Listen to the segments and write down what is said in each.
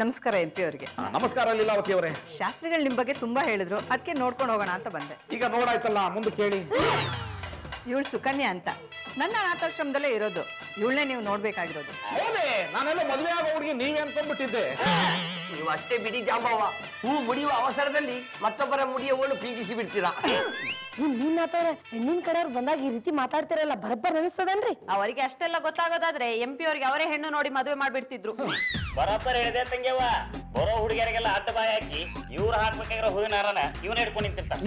ನಮಸ್ಕಾರ M P ಅವರಿಗೆ. ನಮಸ್ಕಾರ ಲೀಲಾವತಿ ಅವರೇ. ಶಾಸ್ತ್ರಿಗಳು ನಿಮ್ ಬಗ್ಗೆ ತುಂಬಾ ಹೇಳಿದ್ರು ಅದಕ್ಕೆ ನೋಡ್ಕೊಂಡು ಹೋಗೋಣ ಅಂತ ಬಂದೆ. ಈಗ ನೋಡಾಯ್ತಲ್ಲ ಮುಂದೆ ಕೇಳಿ. ಇವಳು ಸುಕನ್ಯಾ ಅಂತ. ನನ್ನ ಅನಾಥಾಶ್ರಮದಲ್ಲೇ ಇರೋದು. ಇವಳನ್ನೇ ನೀವು ನೋಡ್ಬೇಕಾಗಿರೋದು. ಹೌದೇ ನಾನೆಲ್ಲ ಮದುವೆ ಆಗೋ ಹುಡುಗಿ ನೀವೇ ಅನ್ಕೊಂಡ್ಬಿಟ್ಟಿದ್ದೆ. ನೀವು ಅಷ್ಟೇ ಬಿಡಿ ಜಾಂಬವ. ಹೂ ಮುಡಿಯುವ ಅವಸರದಲ್ಲಿ ಮತ್ತೊಬ್ಬರ ಮುಡಿಯವಳು ಪ್ರೀತಿಸಿ ಬಿಡ್ತೀರಾ? ನೀನ್ ಮಾತಾಡ ಹೆಣ್ಣಿನ ಕಡೆಯವ್ರು ಬಂದಾಗ ಈ ರೀತಿ ಮಾತಾಡ್ತಿರಲ್ಲ ಬರಬ್ಬರ್ ಅನಿಸ್ತದನ್ರಿ? ಅವರಿಗೆ ಅಷ್ಟೆಲ್ಲ ಗೊತ್ತಾಗೋದಾದ್ರೆ ಎಂ ಪಿ ಅವ್ರಿಗೆ ಅವರೇ ಹೆಣ್ಣು ನೋಡಿ ಮದುವೆ ಮಾಡ್ಬಿಡ್ತಿದ್ರು. ಬರೋಬ್ಬರ ಹೇಳಿದೆ ತಂಗ್ಯವ್ವ. ಬರೋ ಹುಡುಗಿಯರಿಗೆಲ್ಲ ಅಡ್ಡ ಬಾಯಿ ಹಾಕಿ ಇವ್ರು ಹಾಕ್ಬೇಕಾಗಿರೋ ಹೂವಿನ ಹಾರನ ಇವನ್ ಹಿಡ್ಕೊಂಡು ನಿಂತಿರ್ತಾರ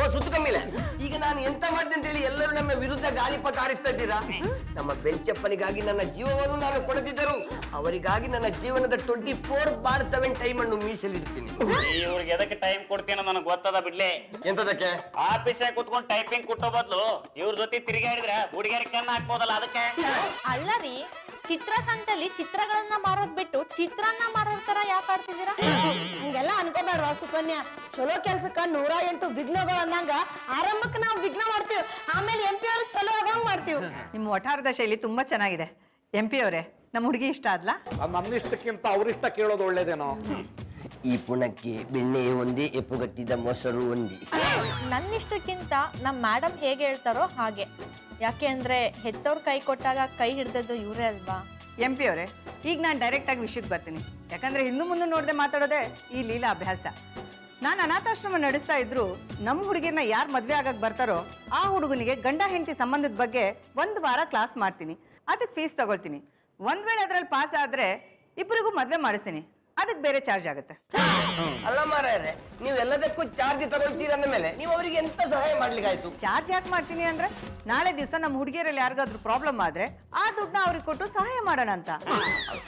ಓ ಸುತ್ತು ಕಮ್ಮಿಲೆ. ಈಗ ನಾನು ಎಂತ ಮಾಡ್ದೆ ಅಂತ ಹೇಳಿ ಎಲ್ಲರೂ ನಮ್ಮ ವಿರುದ್ಧ ಗಾಳಿಪಟ ಆರಿಸ್ತಾ ಇದ್ದೀರಾ? ನಮ್ಮ ಬೆಲ್ಚಪ್ಪನಿಗಾಗಿ ನನ್ನ ಜೀವವನ್ನು ನಾನು ಕೊಡದಿದ್ದರು ಅವರಿಗಾಗಿ ನನ್ನ ಜೀವನದ twenty four bar seven time ಅನ್ನು ಮೀಸಲಿಡ್ತೀನಿ. ಇವ್ರಿಗೆ ಎದಕ್ಕೆ ಟೈಮ್ ಕೊಡ್ತೀನೋ ನನಗೆ ಗೊತ್ತದ ಬಿಡ್ಲಿ. ಎಂತದಕ್ಕೆ? ಆಫೀಸಾಗ ಕುತ್ಕೊಂಡು ಟೈಪಿಂಗ್ ಕೊಟ್ಟೋ ಬದ್ಲು ಇವ್ರ ಜೊತೆ ತಿರುಗಾಡಿದ್ರೆ ಹುಡುಗಿಯರಿಗೆ ಕಣ್ಣು ಹಾಕ್ಬೋದಲ್ಲ ಅದಕ್ಕೆ? ಅಲ್ಲ ರೀ ಚಿತ್ರಸಂತೆಲಿ ಚಿತ್ರಗಳನ್ನ ಮಾರೋದ್ ಬಿಟ್ಟು ಚಿತ್ರಾನ್ನ ಮಾರೋರ್ ತರ ಯಾಕೆ ಆಡ್ತಿದ್ದೀರಾ? ಹಂಗೆಲ್ಲ ಅನ್ಕೋಬೇಡ್ವಾ ಸುಕನ್ಯ ಚಲೋ ಕೆಲ್ಸಕ್ಕ ನೂರ ಎಂಟು ವಿಘ್ನಗಳು ಅಂದಂಗ ಆರಂಭಕ್ಕೆ ನಾವು ವಿಘ್ನ ಮಾಡ್ತೀವಿ. ಆಮೇಲೆ ಎಂ ಪಿ ಅವ್ರು ಚಲೋ ಆಗಂಗ್ ಮಾಡ್ತೀವಿ. ನಿಮ್ಮ ವಠಾರದ ಶೈಲಿ ತುಂಬಾ ಚೆನ್ನಾಗಿದೆ. ಎಂ ಪಿ ಅವರೇ ನಮ್ಮ ಹುಡುಗಿ ಇಷ್ಟ ಆದ್ಲಾ? ನಮ್ಮಿಷ್ಟಕ್ಕಿಂತ ಅವ್ರಿಷ್ಟ ಕೇಳೋದು ಒಳ್ಳೇದೇನೋ. ಈ ಪುಣಕ್ಕೆ ಬೆಣ್ಣೆ ಒಂದೇ ಎಪ್ಪುಗಟ್ಟಿದ ಮೊಸರು ಒಂದೇ ನನ್ನಿಷ್ಟಕ್ಕಿಂತ ನಮ್ಮ ಮೇಡಮ್ ಹೇಗೆ ಹೇಳ್ತಾರೋ ಹಾಗೆ. ಯಾಕೆ ಅಂದ್ರೆ ಹೆತ್ತವ್ರ ಕೈ ಕೊಟ್ಟಾಗ ಕೈ ಹಿಡ್ದದ್ದು ಇವರೇ ಅಲ್ವಾ? ಎಂ ಪಿ ಅವರೇ, ಈಗ ನಾನು ಡೈರೆಕ್ಟ್ ಆಗಿ ವಿಷಯಕ್ಕೆ ಬರ್ತೀನಿ. ಯಾಕಂದ್ರೆ ಇನ್ನು ಮುಂದೆ ನೋಡದೆ ಮಾತಾಡೋದೇ ಈ ಲೀಲಾ ಅಭ್ಯಾಸ. ನಾನು ಅನಾಥಾಶ್ರಮ ನಡೆಸ್ತಾ ಇದ್ರು ನಮ್ಮ ಹುಡುಗಿನ ಯಾರು ಮದುವೆ ಆಗಕ್ಕೆ ಬರ್ತಾರೋ ಆ ಹುಡುಗನಿಗೆ ಗಂಡ ಹೆಂಡತಿ ಸಂಬಂಧದ ಬಗ್ಗೆ ಒಂದು ವಾರ ಕ್ಲಾಸ್ ಮಾಡ್ತೀನಿ. ಅದಕ್ಕೆ ಫೀಸ್ ತಗೊಳ್ತೀನಿ. ಒಂದು ವೇಳೆ ಅದ್ರಲ್ಲಿ ಪಾಸ್ ಆದ್ರೆ ಇಬ್ಬರಿಗೂ ಮದುವೆ ಮಾಡಿಸ್ತೀನಿ. ಅದಕ್ಕೆ ಬೇರೆ ಚಾರ್ಜ್ ಆಗುತ್ತೆ. ಅಲ್ಲ ಮಾರಾಯರೆ ನೀವು ಎಲ್ಲದಕ್ಕೂ ಚಾರ್ಜ್ ತಗೊಳ್ತೀರ ಅಂದ ಮೇಲೆ ನೀವು ಅವರಿಗೆ ಎಂತ ಸಹಾಯ ಮಾಡ್ಲಿಕ್ಕಾಯ್ತು? ಚಾರ್ಜ್ ಯಾಕೆ ಮಾಡ್ತೀನಿ ಅಂದ್ರೆ ನಾಳೆ ದಿವಸ ನಮ್ಮ ಹುಡುಗಿಯರಲ್ಲಿ ಯಾರಿಗಾದ್ರೂ ಪ್ರಾಬ್ಲಮ್ ಆದ್ರೆ ಆ ದುಡ್ಡನ್ನ ಅವ್ರಿಗೆ ಕೊಟ್ಟು ಸಹಾಯ ಮಾಡೋಣ ಅಂತ.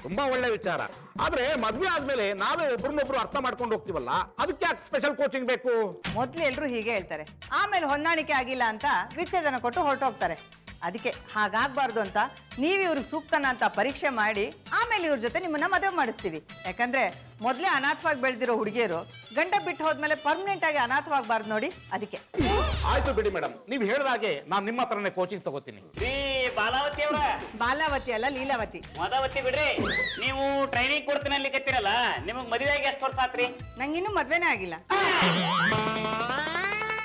ತುಂಬಾ ಒಳ್ಳೆ ವಿಚಾರ. ಆದ್ರೆ ಮದ್ವೆ ಆದ್ಮೇಲೆ ನಾವೇ ಒಬ್ರನ್ನೊಬ್ರು ಅರ್ಥ ಮಾಡ್ಕೊಂಡು ಹೋಗ್ತೀವಲ್ಲ ಅದಕ್ಕೆ ಯಾಕೆ ಸ್ಪೆಷಲ್ ಕೋಚಿಂಗ್ ಬೇಕು? ಮೊದ್ಲು ಎಲ್ರು ಹೀಗೆ ಹೇಳ್ತಾರೆ ಆಮೇಲೆ ಹೊಂದಾಣಿಕೆ ಆಗಿಲ್ಲ ಅಂತ ವಿಚ್ಛೇದನ ಕೊಟ್ಟು ಹೊರಟೋಗ್ತಾರೆ. ಅದಕ್ಕೆ ಹಾಗಾಗ್ಬಾರ್ದು ಅಂತ ನೀವು ಇವ್ರಿಗೆ ಸೂಕ್ತನ ಅಂತ ಪರೀಕ್ಷೆ ಮಾಡಿ ಆಮೇಲೆ ಇವ್ರ ಜೊತೆ ನಿಮ್ಮನ್ನ ಮದುವೆ ಮಾಡಿಸ್ತೀವಿ. ಯಾಕಂದ್ರೆ ಮೊದಲೇ ಅನಾಥವಾಗಿ ಬೆಳೆದಿರೋ ಹುಡುಗಿಯರು ಗಂಡ ಬಿಟ್ಟು ಹೋದ್ಮೇಲೆ ಪರ್ಮನೆಂಟ್ ಆಗಿ ಅನಾಥವಾಗಬಾರ್ದು ನೋಡಿ ಅದಕ್ಕೆ. ಆಯ್ತು ಬಿಡಿ ಮೇಡಮ್ ನೀವು ಹಾಗೆ ನಾನು ನಿಮ್ಮ ಹತ್ರನೇ ಕೋಚಿಂಗ್ ತಗೋತೀನಿ. ರೀ ಬಾಲಾವತಿ ಅವ್ರ. ಬಾಲಾವತಿ ಅಲ್ಲ ಲೀಲಾವತಿ. ಮದಾವತಿ ಬಿಡ್ರಿ. ನೀವು ಟ್ರೈನಿಂಗ್ ಕೊಡ್ತೀನಿ ಅನ್ಲಿಕತ್ತೀರಲ್ಲ ನಿಮಗ್ ಮದುವೆ ಆಗಿ ಎಷ್ಟು ವರ್ಷ ಆತ್ರಿ? ನಂಗಿನ್ನೂ ಮದ್ವೆನೇ ಆಗಿಲ್ಲ.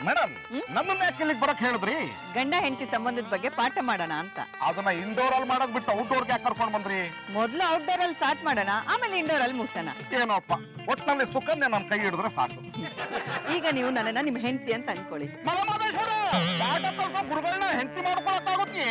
ಮೇಡಮ್ ನಮ್ಮನ್ನ ಯಾಕೆ ಇಲ್ಲಿಗೆ ಬರಕ್ ಹೇಳಿದ್ರಿ? ಗಂಡ ಹೆಂಡತಿ ಸಂಬಂಧದ ಬಗ್ಗೆ ಪಾಠ ಮಾಡೋಣ ಅಂತ. ಅದನ್ನ ಇಂಡೋರ್ ಅಲ್ಲಿ ಮಾಡೋದ್ ಬಿಟ್ಟು ಔಟ್ಡೋರ್ಗೆ ಯಾಕೆ ಕರ್ಕೊಂಡ್ ಬಂದ್ರಿ? ಮೊದ್ಲು ಔಟ್ಡೋರ್ ಅಲ್ಲಿ ಸ್ಟಾರ್ಟ್ ಮಾಡೋಣ ಆಮೇಲೆ ಇಂಡೋರ್ ಅಲ್ಲಿ ಮುಗಿಸೋಣ. ಏನೋಪ್ಪ ಒಟ್ಟಿನಲ್ಲಿ ಸುಕನ್ಯಾ ನಮ್ ಕೈ ಹಿಡಿದ್ರೆ ಸಾಕು. ಈಗ ನೀವು ನನ್ನನ್ನ ನಿಮ್ ಹೆಂಡತಿ ಅಂತ ಅನ್ಕೊಳ್ಳಿ. ಗುರುಗಳನ್ನ ಹೆಂಡತಿ ಮಾಡ್ಕೊಳಕ್ಕಾಗುತ್ತೆ?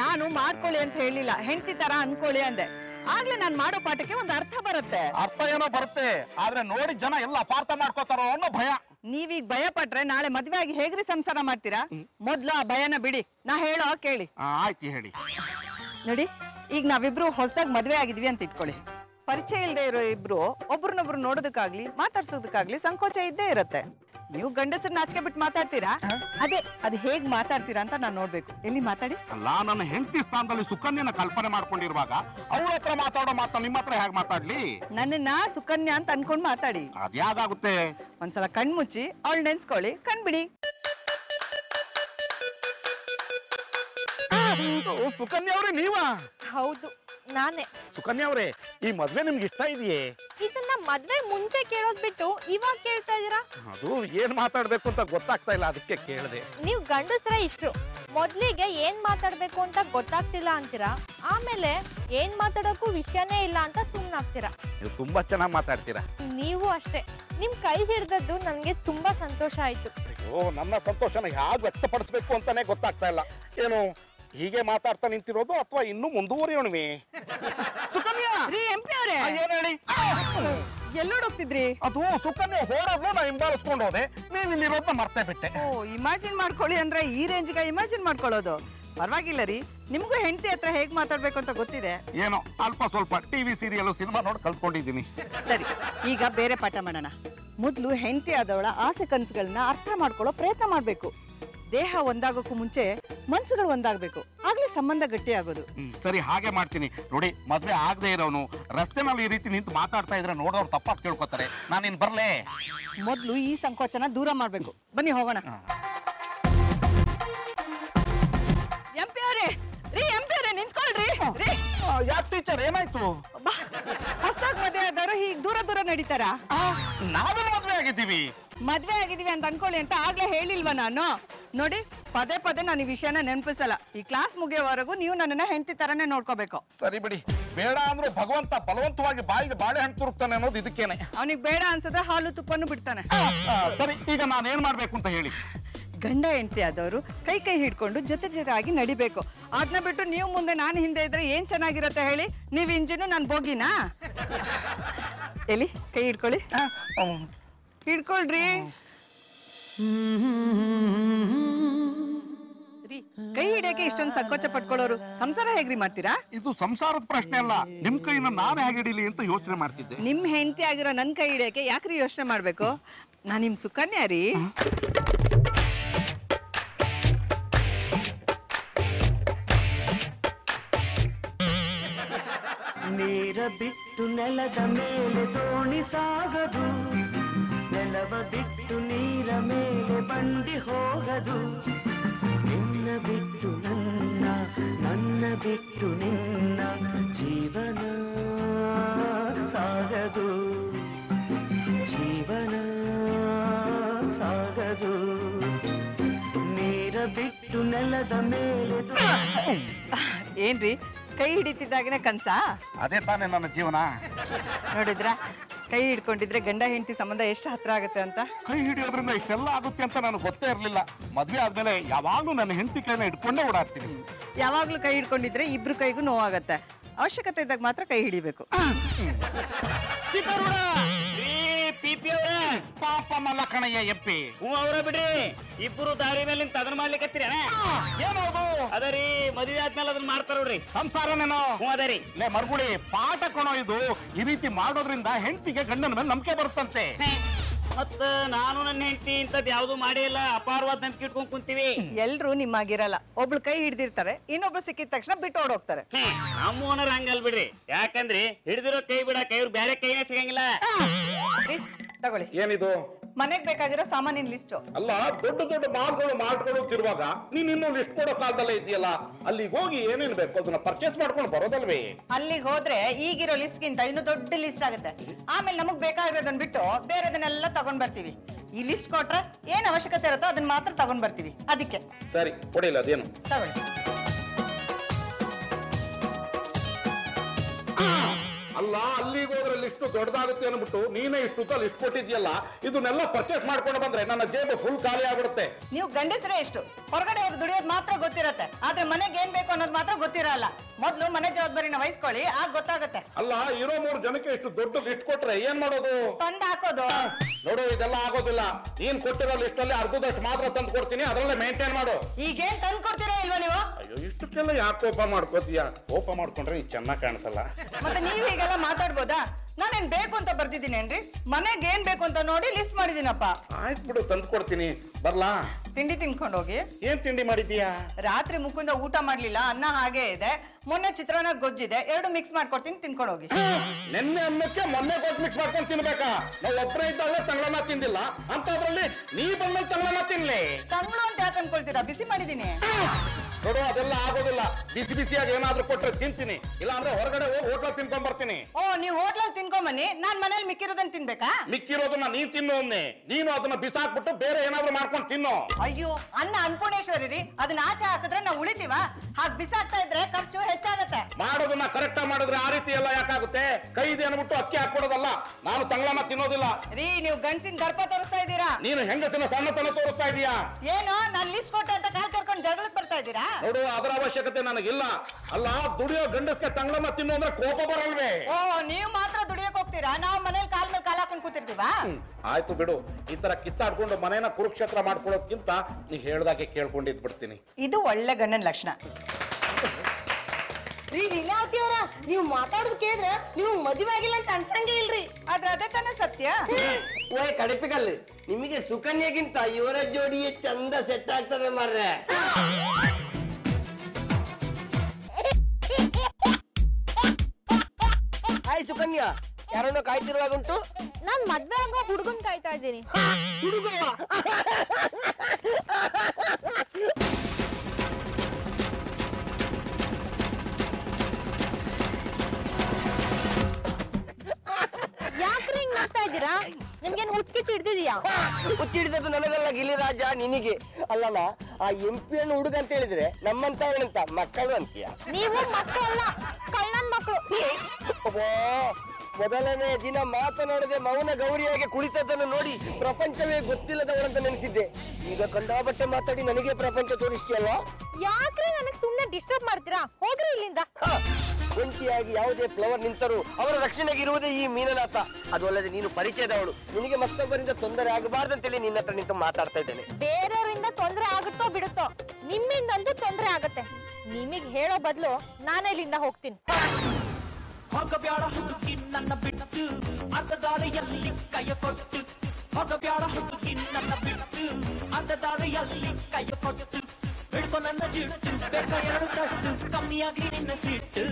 ನಾನು ಮಾಡ್ಕೊಳ್ಳಿ ಅಂತ ಹೇಳಿಲ್ಲ ಹೆಂಡತಿ ತರ ಅನ್ಕೊಳ್ಳಿ ಅಂದೆ. ಆಗ್ಲೇ ನಾನು ಮಾಡೋ ಪಾಠಕ್ಕೆ ಒಂದು ಅರ್ಥ ಬರುತ್ತೆ. ಅರ್ಥ ಏನೋ ಬರುತ್ತೆ ಆದ್ರೆ ನೋಡಿ ಜನ ಎಲ್ಲ ಅಪಾರ್ಥ ಮಾಡ್ಕೋತಾರೋ ಅನ್ನೋ ಭಯ. ನೀವೀಗ ಭಯ ಪಟ್ರೆ ನಾಳೆ ಮದ್ವೆ ಆಗಿ ಹೇಗ್ರಿ ಸಂಸಾರ ಮಾಡ್ತೀರಾ? ಮೊದ್ಲು ಆ ಭಯನ ಬಿಡಿ. ನಾ ಹೇಳೋ ಕೇಳಿ. ಆ, ಆಯ್ತು ಹೇಳಿ. ನೋಡಿ ಈಗ ನಾವಿಬ್ರು ಹೊಸದಾಗಿ ಮದ್ವೆ ಆಗಿದ್ವಿ ಅಂತ ಇಟ್ಕೊಳ್ಳಿ. ಪರಿಚಯ ಇಲ್ಲದೆ ಇರೋ ಇಬ್ರು ಒಬ್ರನ್ನೊಬ್ರು ನೋಡೋದಕ್ಕಾಗ್ಲಿ ಮಾತಾಡ್ಸೋದಕ್ಕಾಗ್ಲಿ ಸಂಕೋಚ ಇದ್ದೇ ಇರತ್ತೆ. ನೀವು ಗಂಡಸರ್ ನಾಚಿಕೆ ಬಿಟ್ಟು ಮಾತಾಡ್ತೀರಾ? ಅದೇ ಅದು ಹೇಗ್ ಮಾತಾಡ್ತೀರಾ ಅಂತ ನಾನು ನೋಡ್ಬೇಕು. ಎಲ್ಲಿ ಮಾತಾಡಿ? ಅಲ್ಲ ನನ್ನ ಹೆಂಡತಿ ಸ್ಥಾನದಲ್ಲಿ ಸುಕನ್ಯನ ಕಲ್ಪನೆ ಮಾಡ್ಕೊಂಡಿರುವಾಗ ಅವ್ರ ಹತ್ರ ಮಾತಾಡೋ ಮಾತ ನಿಮ್ಮ ಹತ್ರ ಹೇಗೆ ಮಾತಾಡ್ಲಿ? ನನ್ನನ್ನ ಸುಕನ್ಯಾ ಅಂತ ಅನ್ಕೊಂಡ್ ಮಾತಾಡಿ. ಅದ್ಯಾಗಾಗುತ್ತೆ ಒಂದ್ಸಲ ಕಣ್ ಮುಚ್ಚಿ ಅವಳು ನೆನ್ಸ್ಕೊಳ್ಳಿ ಕಣ್ಬಿಡಿ ಸುಕನ್ಯಾ ಅವ್ರೆ ನೀವಾ? ಹೌದು. ನಾನೇ. ಸುಕನ್ಯಾ ಅವರೇ ಈ ಮದ್ವೆ ನಿಮ್ಗೆ ಇಷ್ಟ ಇದೆಯೇ? ಇದನ್ನ ಮದ್ವೆ ಮುಂಚೆ ಕೇಳೋದ್ ಬಿಟ್ಟು ಇವಾಗ ಕೇಳ್ತಾ ಇದೀರಾ ಅದು ಏನ್ ಮಾತಾಡ್ಬೇಕು ಅಂತ ಗೊತ್ತಾಗ್ತಾ ಇಲ್ಲ ಅದಕ್ಕೆ ಕೇಳಿದೆ. ನೀವು ಗಂಡಸ್ರ ಇಷ್ಟು. ಮೊದ್ಲಿಗೆ ಏನ್ ಮಾತಾಡ್ಬೇಕು ಅಂತ ಗೊತ್ತಾಗ್ತಿಲ್ಲ ಅಂತೀರಾ? ಆಮೇಲೆ ಏನ್ ಮಾತಾಡೋಕ್ಕೂ ವಿಷಯನೇ ಇಲ್ಲ ಅಂತ ಸುಮ್ನಾಗ್ತೀರಾ? ನೀವು ತುಂಬಾ ಚೆನ್ನಾಗಿ ಮಾತಾಡ್ತೀರಾ. ನೀವು ಅಷ್ಟೇ. ನಿಮ್ ಕೈ ಹಿಡ್ದದ್ದು ನನ್ಗೆ ತುಂಬಾ ಸಂತೋಷ ಆಯ್ತು. ಅಯ್ಯೋ ನನ್ನ ಸಂತೋಷನ ಹೇಗೆ ವ್ಯಕ್ತಪಡಿಸ್ಬೇಕು ಅಂತಾನೆ ಗೊತ್ತಾಗ್ತಾ ಇಲ್ಲ. ಏನು ಹೀಗೆ ಮಾತಾಡ್ತಾ ನಿಂತಿರೋದು ಅಥವಾ ಇನ್ನೂ ಮುಂದುವರಿಯೋಣವಿ? ಸುಕನ್ಯಾ! ರೀ ಎಂ ಪಿ ಅವರೇ. ಏನ್ ಹೇಳಿ? ಎಲ್ಲೋಡೋಗ್ತಿದ್ರಿ ಅದು ಸುಕನ್ಯಾ ಹೋರಾದ್ಲು ನಾ ಹಿಂಬಾಲಿಸ್ಕೊಂಡು ಹೋದೆ. ನೀವು ಇಲ್ಲಿರೋದನ್ನ ಮರ್ತೇ ಬಿಟ್ಟೆ. ಓ ಇಮ್ಯಾಜಿನ್ ಮಾಡ್ಕೊಳ್ಳಿ ಅಂದ್ರೆ ಈ ರೇಂಜ್ಗೆ ಇಮ್ಯಾಜಿನ್ ಮಾಡ್ಕೊಳ್ಳೋದು. ಪರವಾಗಿಲ್ಲ ರೀ. ನಿಮಗೂ ಹೆಂಡತಿ ಹತ್ರ ಹೇಗ್ ಮಾತಾಡ್ಬೇಕು ಅಂತ ಗೊತ್ತಿದೆ. ಏನೋ ಅಲ್ಪ ಸ್ವಲ್ಪ ಟಿವಿ ಸೀರಿಯಲ್ ಸಿನಿಮಾ ನೋಡಿ ಕಲ್ತ್ಕೊಂಡಿದ್ದೀನಿ. ಸರಿ ಈಗ ಬೇರೆ ಪಾಠ ಮಾಡೋಣ. ಮೊದ್ಲು ಹೆಂಡತಿ ಆದವಳ ಆಸೆ ಕನಸುಗಳನ್ನ ಅರ್ಥ ಮಾಡ್ಕೊಳ್ಳೋ ಪ್ರಯತ್ನ ಮಾಡ್ಬೇಕು. ದೇಹ ಒಂದಾಗೋಕ್ಕೂ ಮುಂಚೆ ಮನ್ಸುಗಳು ಒಂದಾಗಬೇಕು. ಆಗ್ಲೇ ಸಂಬಂಧ ಗಟ್ಟಿ ಆಗೋದು ಹ್ಮ್, ಸರಿ ಹಾಗೆ ಮಾಡ್ತೀನಿ. ನೋಡಿ ಮದ್ವೆ ಆಗದೆ ಇರೋನು ರಸ್ತೆನಲ್ಲಿ ಈ ರೀತಿ ನಿಂತು ಮಾತಾಡ್ತಾ ಇದ್ರೆ ನೋಡೋರು ತಪ್ಪಾಗಿ ಕೇಳ್ಕೊತಾರೆ. ನಾನಿನ್ ಬರ್ಲೇ? ಮೊದ್ಲು ಈ ಸಂಕೋಚನ ದೂರ ಮಾಡ್ಬೇಕು. ಬನ್ನಿ ಹೋಗೋಣ. ಎಂಪಿ ರೀ ಎಂಪಿ ಅವರೇ ನಿಂತ್ಕೊಳ್ರಿ. ರೀ. ಯಾಕೆ ಟೀಚರ್ ಏನಾಯ್ತು? ಹೊಸದಾಗಿ ಮದುವೆ ಹೀಗ್ ದೂರ ದೂರ ನಡೀತಾರಾ? ನಾವೆಲ್ಲ ಮದ್ವೆ ಆಗಿದ್ದೀವಿ. ಮದ್ವೆ ಆಗಿದೀವಿ ಅಂತ ಅನ್ಕೊಳ್ಳಿ ಅಂತ ಆಗ್ಲೇ ಹೇಳಿಲ್ವಾ ನಾನು? ನೋಡಿ ಪದೇ ಪದೇ ನಾನು ಈ ವಿಷಯನ ನೆನಪಿಸಲ್ಲ. ಈ ಕ್ಲಾಸ್ ಮುಗಿಯೋವರೆಗೂ ನೀವು ನನ್ನನ್ನ ಹೆಂಡತಿ ತರನೇ ನೋಡ್ಕೋಬೇಕು. ಸರಿ ಬಿಡಿ. ಬೇಡ ಅಂದ್ರೂ ಭಗವಂತ ಬಲವಂತವಾಗಿ ಬಾಯಿಗೆ ಬಾಳೆಹಣ್ಣು ತುರುಕ್ತಾನೆ ಅನ್ನೋದು ಇದಕ್ಕೇನೆ. ಅವನಿಗೆ ಬೇಡ ಅನ್ಸಿದ್ರೆ ಹಾಲು ತುಪ್ಪನ್ನು ಬಿಡ್ತಾನೆ. ಆ, ಸರಿ ಈಗ ನಾನು ಏನ್ ಮಾಡ್ಬೇಕು ಅಂತ ಹೇಳಿ. ಗಂಡ ಹೆಂಡತಿ ಆದವರು ಕೈ ಕೈ ಹಿಡ್ಕೊಂಡು ಜೊತೆ ಜೊತೆ ಆಗಿ ನಡಿಬೇಕು. ಅದನ್ನ ಬಿಟ್ಟು ನೀವು ಮುಂದೆ ನಾನು ಹಿಂದೆ ಇದ್ರೆ ಏನ್ ಚೆನ್ನಾಗಿರತ್ತೆ ಹೇಳಿ? ನೀವು ಇಂಜಿನು ನಾನು ಬೋಗಿನಾ? ಎಲ್ಲಿ? ಕೈ ಹಿಡ್ಕೊಳ್ಳಿ. ಹಿಡ್ಕೊಳ್ರಿ. ರೀ, ಕೈ ಹಿಡಿಯಕ್ಕೆ ಇಷ್ಟೊಂದು ಸಂಕೋಚ ಪಟ್ಕೊಳ್ಳೋರು ಸಂಸಾರ ಹೇಗ್ರಿ ಮಾಡ್ತೀರಾ? ಇದು ಸಂಸಾರದ ಪ್ರಶ್ನೆ ಅಲ್ಲ. ನಿಮ್ ಕೈನ ನಾನು ಹೇಗೆ ಹಿಡೀಲಿ ಅಂತ ಯೋಚನೆ ಮಾಡ್ತಿದ್ದೆ. ನಿಮ್ ಹೆಂಡತಿ ಆಗಿರೋ ನನ್ ಕೈ ಹಿಡಿಯಕ್ಕೆ ಯಾಕ್ರಿ ಯೋಚನೆ ಮಾಡ್ಬೇಕು? ನಾ ನಿಮ್ ಸುಕನ್ಯಾ ರೀ. ನೀರ ಬಿಟ್ಟು ನೆಲದ ಮೇಲೆ ದೋಣಿ ಸಾಗದು. ನೆಲವ ಬಿಟ್ಟು ನೀರ ಮೇಲೆ ಬಂಡಿ ಹೋಗದು. ಬಿಟ್ಟು ನಿನ್ನ ಜೀವನ ಸಾಗದು. ಜೀವನ ಸಾಗದು. ನೀರ ಬಿಟ್ಟು ನೆಲದ ಮೇಲೆ ಏನ್ರಿ ಕೈ ಹಿಡಿತಿದ್ದಾಗಿನ ಕನ್ಸಾ? ಅದೇ ತಾನೇ ನನ್ನ ಜೀವನ. ನೋಡಿದ್ರ? ಕೈ ಹಿಡ್ಕೊಂಡಿದ್ರೆ ಗಂಡ ಹೆಂಡತಿ ಸಂಬಂಧ ಎಷ್ಟು ಹತ್ರ ಆಗುತ್ತೆ ಅಂತ? ಕೈ ಹಿಡಿಯೋದ್ರಿಂದ ಇಷ್ಟೆಲ್ಲ ಆಗುತ್ತೆ ಅಂತ ನಾನು ಗೊತ್ತೇ ಇರಲಿಲ್ಲ. ಮದ್ವೆ ಆದ್ಮೇಲೆ ಯಾವಾಗ್ಲೂ ನನ್ನ ಹೆಂಡತಿ ಕೈನ ಇಟ್ಕೊಂಡೇ ಓಡಾಡ್ತೀನಿ. ಯಾವಾಗ್ಲೂ ಕೈ ಹಿಡ್ಕೊಂಡಿದ್ರೆ ಇಬ್ರು ಕೈಗೂ ನೋವಾಗತ್ತೆ. ಅವಶ್ಯಕತೆ ಇದ್ದಾಗ ಮಾತ್ರ ಕೈ ಹಿಡಿಬೇಕು. ಪಿಪಿ ಅವ್ರ. ಪಾಪ ಮಲ್ಲಕಣಯ್ಯ ಎಪ್ಪಿ ಹ್ಞೂ ಅವ್ರ ಬಿಡ್ರಿ. ಇಬ್ಬರು ದಾರಿ ಮೇಲೆ ನಿಂತ ಅದನ್ನ ಏನದು ಅದರಿ ಮದುವೆ ಆದ್ಮೇಲೆ ಅದನ್ನ ಮಾಡ್ತಾರ ನೋಡ್ರಿ. ಸಂಸಾರನೇನೋ ಹ್ಞೂ ಅದರಿ ಲೇ ಮರ್ಗುಳಿ ಪಾಠ ಕಣೋ ಇದು. ಈ ರೀತಿ ಮಾಡೋದ್ರಿಂದ ಹೆಂಡತಿಗೆ ಗಂಡನ ಮೇಲೆ ನಂಬಿಕೆ ಬರುತ್ತಂತೆ. ಮತ್ತ ನಾನು ನನ್ನ ಹೆಂಡತಿ ಇಂಥದ್ದು ಯಾವ್ದು ಮಾಡೇ ಇಲ್ಲ. ಅಪಾರವಾದ ನಂಬಿಕೆ ಇಟ್ಕೊಂಡ್ ಕುಂತೀವಿ. ಎಲ್ರು ನಿಮ್ಮಾಗಿರಲ್ಲ. ಒಬ್ಳು ಕೈ ಹಿಡ್ದಿರ್ತಾರೆ ಇನ್ನೊಬ್ಳು ಸಿಕ್ಕಿದ ತಕ್ಷಣ ಬಿಟ್ಟು ಓಡೋಗ್ತಾರೆ. ಹೋಗ್ತಾರೆ ನಮ್ಮ ಓನರ್ ಹಂಗಲ್ ಬಿಡ್ರಿ. ಯಾಕಂದ್ರೆ ಹಿಡಿದಿರೋ ಕೈ ಬಿಡಾಕ ಇವ್ರು ಬೇರೆ ಕೈನೇ ಸಿಗಂಗಿಲ್ಲ. ತಗೊಳ್ಳಿ. ಏನಿದು? ಮನೆಗ್ ಬೇಕಾಗಿರೋ ಸಾಮಾನಿನ ಲಿಸ್ಟ್ ಅಲ್ಲ ದೊಡ್ಡ ದೊಡ್ಡ ಮಾಲ್ಗಳು ಮಾಡ್ಕೊಳ್ಳುತ್ತಿರುವಾಗ ತಿರುವಾಗ ನೀನ್ ಇನ್ನೂ ಲಿಸ್ಟ್ ಕೊಡೋ ಕಾಲದಲ್ಲೇ ಇದೆಯಲ್ಲ ಅಲ್ಲಿಗೆ ಹೋಗಿ ಏನೇನ್ ಬೇಕು ಅದನ್ನ ಪರ್ಚೇಸ್ ಮಾಡ್ಕೊಂಡು ಬರೋದಲ್ವೇ? ಅಲ್ಲಿಗೆ ಹೋದ್ರೆ ಈಗಿರೋ ಲಿಸ್ಟ್ ಗಿಂತ ಇನ್ನು ದೊಡ್ಡ ಲಿಸ್ಟ್ ಆಗುತ್ತೆ. ಆಮೇಲೆ ನಮಗ್ ಬೇಕಾಗಿರೋದನ್ನ ಬಿಟ್ಟು ಬೇರೆದನ್ನೆಲ್ಲ ತಗೊಂಡ್ ಬರ್ತೀವಿ. ಈ ಲಿಸ್ಟ್ ಕೊಟ್ರೆ ಏನ್ ಅವಶ್ಯಕತೆ ಇರುತ್ತೋ ಅದನ್ನ ಮಾತ್ರ ತಗೊಂಡ್ ಬರ್ತೀವಿ. ಅದಕ್ಕೆ. ಸರಿ ಕೊಡಿಲ್ಲ ಅದೇನು? ತಗೊಳ್ಳಿ. ಅಲ್ಲ ಅಲ್ಲಿಗೆ ಹೋದ್ರೆ ಲಿಸ್ಟ್ ದೊಡ್ಡದಾಗುತ್ತೆ ಅನ್ಬಿಟ್ಟು ನೀನೇ ಇಷ್ಟು ಲಿಸ್ಟ್ ಕೊಟ್ಟಿದ್ಯಲ್ಲ ಇದನ್ನೆಲ್ಲ ಪರ್ಚೇಸ್ ಮಾಡ್ಕೊಂಡು ಬಂದ್ರೆ ನನ್ನ ಜೇಬು ಫುಲ್ ಖಾಲಿ ಆಗ್ಬಿಡುತ್ತೆ. ನೀವು ಗಂಡಸರೇ ಎಷ್ಟು ಹೊರಗಡೆ ಹೋಗಿ ದುಡಿಯೋದು ಮಾತ್ರ ಗೊತ್ತಿರತ್ತೆ. ಆದ್ರೆ ಮನೆಗೆ ಏನ್ ಬೇಕು ಅನ್ನೋದು ಮಾತ್ರ ಗೊತ್ತಿರಲ್ಲ. ಮೊದ್ಲು ಮನೆ ಜವಾಬ್ದಾರಿನ ವಹಿಸ್ಕೊಳ್ಳಿ ಆಗ ಗೊತ್ತಾಗುತ್ತೆ. ಅಲ್ಲ ಇರೋ ಮೂರು ಜನಕ್ಕೆ ಇಷ್ಟು ದೊಡ್ಡ ಲಿಸ್ಟ್ ಕೊಟ್ರೆ ಏನ್ ಮಾಡೋದು? ತಂದು ಹಾಕೋದು. ನೋಡು ಇದೆಲ್ಲ ಆಗೋದಿಲ್ಲ. ನೀನ್ ಕೊಟ್ಟಿರೋ ಲಿಸ್ಟ್ ಅಲ್ಲಿ ಅರ್ಧದಷ್ಟು ಮಾತ್ರ ತಂದು ಕೊಡ್ತೀನಿ ಅದರಲ್ಲೇ ಮೇಂಟೈನ್ ಮಾಡು. ಈಗೇನ್ ತಂದು ಕೊಡ್ತೀರಾ ಇಲ್ವಾ ನೀವು? ಅಯ್ಯೋ ಇಷ್ಟಕ್ಕೆಲ್ಲ ಯಾಕೆ ಕೋಪ ಮಾಡ್ಕೋತೀಯ? ಕೋಪ ಮಾಡ್ಕೊಂಡ್ರೆ ಚೆನ್ನಾಗಿ ಚೆನ್ನಾಗ್ ಕಾಣಿಸಲ್ಲ. ಮತ್ತೆ ನೀವ್ ಹೀಗೆಲ್ಲ ಮಾತಾಡ್ಬೋದಾ? ನಾನೇನ್ ಬೇಕು ಅಂತ ಬರ್ದಿದ್ದೀನಿ ಏನ್ರಿ ಮನೆಗೆ ಏನ್ ಬೇಕು ಅಂತ ನೋಡಿ ಲಿಸ್ಟ್ ಮಾಡಿದೀನಪ್ಪ ಆಯ್ತು ಬಿಡು ತಂದು ಕೊಡ್ತೀನಿ. ಬರ್ಲಾ? ತಿಂಡಿ ತಿನ್ಕೊಂಡು ಹೋಗಿ. ಏನ್ ತಿಂಡಿ ಮಾಡಿದೀಯಾ ರಾತ್ರಿ ಮುಖಂದ ಊಟ ಮಾಡ್ಲಿಲ್ಲ ಅನ್ನ ಹಾಗೆ ಇದೆ. ಮೊನ್ನೆ ಚಿತ್ರಾನ್ನ ಗೊಜ್ಜಿದೆ ಎರಡು ಮಿಕ್ಸ್ ಮಾಡ್ಕೊಡ್ತೀನಿ ತಿನ್ಕೊಂಡು ಹೋಗಿ. ನಿನ್ನೆ ಅನ್ನಕ್ಕೆ ಮೊನ್ನೆ ಗೊಜ್ಜು ಮಿಕ್ಸ್ ಮಾಡ್ಕೊಂಡು ತಿನ್ಬೇಕಾ? ನಾವು ಒಬ್ಬರೇ ಇದ್ದಾಗಲೇ ತಂಗಳನ್ನ ತಿಂದಿಲ್ಲ. ಅಂತದ್ರಲ್ಲಿ ನೀ ಬಂದ್ಮೇಲೆ ತಂಗಳನ್ನ ತಿನ್ಲಿ. ತಂಗ್ಳು ಅಂತ ಯಾಕೆ ಅನ್ಕೊಳ್ತೀರಾ? ಬಿಸಿ ಮಾಡಿದೀನಿ ನೋಡು ಅದೆಲ್ಲ ಆಗೋದಿಲ್ಲ. ಬಿಸಿ ಬಿಸಿಯಾಗಿ ಏನಾದ್ರೂ ಕೊಟ್ರೆ ತಿಂತೀನಿ. ಇಲ್ಲ ಅಂದ್ರೆ ಹೊರಗಡೆ ಹೋಗಿ ಹೋಟ್ಲಲ್ಲಿ ತಿನ್ಕೊಂಡ್ ಬರ್ತೀನಿ. ಓ ನೀವು ಹೋಟ್ಲಲ್ಲಿ ತಿನ್ಕೊಂಬನ್ನಿ ನಾನ್ ಮನೇಲಿ ಮಿಕ್ಕಿರೋದನ್ನ ತಿನ್ಬೇಕಾ? ಮಿಕ್ಕಿರೋದನ್ನ ನೀನ್ ತಿನ್ನು ಒಮ್ಮೆ. ನೀನು ಅದನ್ನ ಬಿಸಾಕ್ಬಿಟ್ಟು ಬೇರೆ ಏನಾದ್ರೂ ಮಾಡ್ಕೊಂಡು ತಿನ್ನು. ಅಯ್ಯೋ ಅನ್ನ ಅನ್ಪೂರ್ಣೇಶ್ವರಿ ರೀ. ಅದನ್ನ ಆಚೆ ಹಾಕಿದ್ರೆ ನಾವು ಉಳಿತೀವ? ಹಾಗೆ ಬಿಸಾಕ್ತಾ ಇದ್ರೆ ಖರ್ಚು ಹೆಚ್ಚಾಗತ್ತೆ. ಮಾಡೋದನ್ನ ಕರೆಕ್ಟ್ ಮಾಡಿದ್ರೆ ಆ ರೀತಿ ಎಲ್ಲ ಯಾಕಾಗುತ್ತೆ? ಕೈದೆ ಅನ್ಬಿಟ್ಟು ಅಕ್ಕಿ ಹಾಕೊಡೋದಲ್ಲ ನಾನು ತಂಗ್ಳಮ್ಮ ತಿನ್ನೋದಿಲ್ಲ. ರೀ ನೀವು ಗಂಡಸಿನ ದರ್ಪ ತೋರಿಸ್ತಾ ಇದ್ದೀರಾ? ನೀನು ಹೆಂಗಸಿನ ಸಣ್ಣತನ ತೋರಿಸ್ತಾ ಇದೀಯಾ? ಏನೋ ನಾನು ಲಿಸ್ಟ್ ಕೊಟ್ಟೆ ಅಂತ ಕಾಲ್ ಕರ್ಕೊಂಡು ಜಗಳಕ್ಕೆ ಬರ್ತಾ ಇದ್ದೀರಾ? ನೋಡು ಅದರ ಅವಶ್ಯಕತೆ ನನಗಿಲ್ಲ. ಅಲ್ಲ ದುಡಿಯೋ ಗಂಡಸ್ಗೆ ತಂಗ್ಳಮ್ಮ ತಿನ್ನು ಅಂದ್ರೆ ಕೋಪ ಬರಲ್ವೇ? ಓ ನೀವು ಮಾತ್ರ ದುಡಿಯಕ್ ಹೋಗ್ತೀರಾ? ನಾವು ಮನೇಲಿ ಕಾಲ್ ಮೇಲೆ ಕಾಲ್ ಹಾಕೊಂಡು ಕೂತಿರ್ತೀವಾ? ಆಯ್ತು ಬಿಡು. ಈ ತರ ಕಿತ್ತಾಡ್ಕೊಂಡು ಮನೇನ ಕುರುಕ್ಷೇತ್ರ ಮಾಡ್ಕೊಳ್ಳೋದ್ಕಿಂತ ನೀ ಹೇಳ್ದಾಗೆ ಕೇಳ್ಕೊಂಡಿದ್ ಬಿಡ್ತೀನಿ. ಇದು ಒಳ್ಳೆ ಗಂಡನ ಲಕ್ಷಣ. ರೀ ಲೀಲಾವತಿ ಅವ್ರ? ನೀವು ಮಾತಾಡೋದು ಕೇಳಿದ್ರೆ ನೀವು ಮದುವೆ ಆಗಿಲ್ಲ ಅಂತ ಅನ್ಸಂಗೇ ಇಲ್ರಿ. ಆದ್ರೆ ಅದೇ ತಾನೇ ಸತ್ಯ. ಓಯ್ ಕಡಪಿಗಲ್ ನಿಮಗೆ ಸುಕನ್ಯಗಿಂತ ಇವರ ಜೋಡಿಯೇ ಚಂದ ಸೆಟ್ ಆಗ್ತದೆ ಮಾರ್ರೆ. ಹಾಯ್ ಸುಕನ್ಯಾ ಯಾರನ್ನೋ ಕಾಯ್ತಿರುವಾಗ ಉಂಟು? ನಾನ್ ಮದ್ವೆ ಆಗೋ ಹುಡುಗನ್ ಕಾಯ್ತಾ ಇದ್ದೀನಿ. ಹುಡುಗವ ಹಿಡ್ದಿದ್ಯಾ ಹುಚ್ಚಿಡಿದದ್ದು ನನಗಲ್ಲ ಗಿಲಿರಾಜ ನಿನಗೆ. ಅಲ್ಲಮ್ಮ ಆ ಎಂ ಪಿ ಅನ್ನು ಹುಡುಗ ಅಂತ ಹೇಳಿದ್ರೆ ನಮ್ಮಂತ ಏನಂತ? ಮಕ್ಕಳು ಅಂತೀಯ? ನೀವು ಮಕ್ಕಳಲ್ಲ ಕಳ್ಳನ್ ಮಕ್ಕಳು ಮೊದಲನೇ ದಿನ ಮಾತನಾಡದೆ ಮೌನ ಗೌರಿಯಾಗಿ ಕುಳಿತದ್ದನ್ನು ನೋಡಿ ಪ್ರಪಂಚವೇ ಗೊತ್ತಿಲ್ಲದವಳಂತ ನೆನೆಸಿದ್ದೆ. ಈಗ ಕಂಡಾಬಟ್ಟೆ ಮಾತಾಡಿ ನನಗೆ ಪ್ರಪಂಚ ತೋರಿಸ್ತೀಯಲ್ಲ? ಯಾಕ್ರಿ ನನಗೆ ಸುಮ್ಮನೆ ಡಿಸ್ಟರ್ಬ್ ಮಾಡ್ತೀರಾ? ಹೋಗ್ರಿ ಇಲ್ಲಿಂದ. ಒಂಟಿಯಾಗಿ ಯಾವುದೇ ಫ್ಲವರ್ ನಿಂತರೂ ಅವರ ರಕ್ಷಣೆಗೆ ಇರುವುದೇ ಈ ಮೀನನಾಥ. ಅದು ಅಲ್ಲದೆ ನೀನು ಪರಿಚಯದವಳು. ನಿನಗೆ ಮತ್ತೊಬ್ಬರಿಂದ ತೊಂದರೆ ಆಗಬಾರ್ದಂತೇಳಿ ನಿನ್ನ ಹತ್ರ ನಿಂತು ಮಾತಾಡ್ತಾ ಇದ್ದೇನೆ. ಬೇರೆಯವರಿಂದ ತೊಂದರೆ ಆಗುತ್ತೋ ಬಿಡುತ್ತೋ ನಿಮ್ಮಿಂದಂತೂ ತೊಂದರೆ ಆಗುತ್ತೆ. ನಿಮಗೆ ಹೇಳೋ ಬದಲು ನಾನೇ ಇಲ್ಲಿಂದ ಹೋಗ್ತೀನಿ. ಹೋಗಬ್ಯಾಡ ಹುಡುಗಿ ನನ್ನ ಬಿಟ್ಟು ಅರ್ಧದಾರಿಯಲ್ಲಿ ಕೈಯ ಕೊಟ್ಟು. ಹೋಗಬ್ಯಾಡ ಹುಡುಗಿ ನನ್ನ ಬಿಟ್ಟು ಅರ್ಧದಾರಿಯಲ್ಲಿ ಕೈಯ ಕೊಟ್ಟು. ಹಿಡ್ಕೊ ನನ್ನ ಜಿಟ್ಟು ಬೇಕ ಎರಡು ತಟ್ಟು ಕಮ್ಮಿಯಾಗಿ ನಿನ್ನ ಸಿಟ್ಟು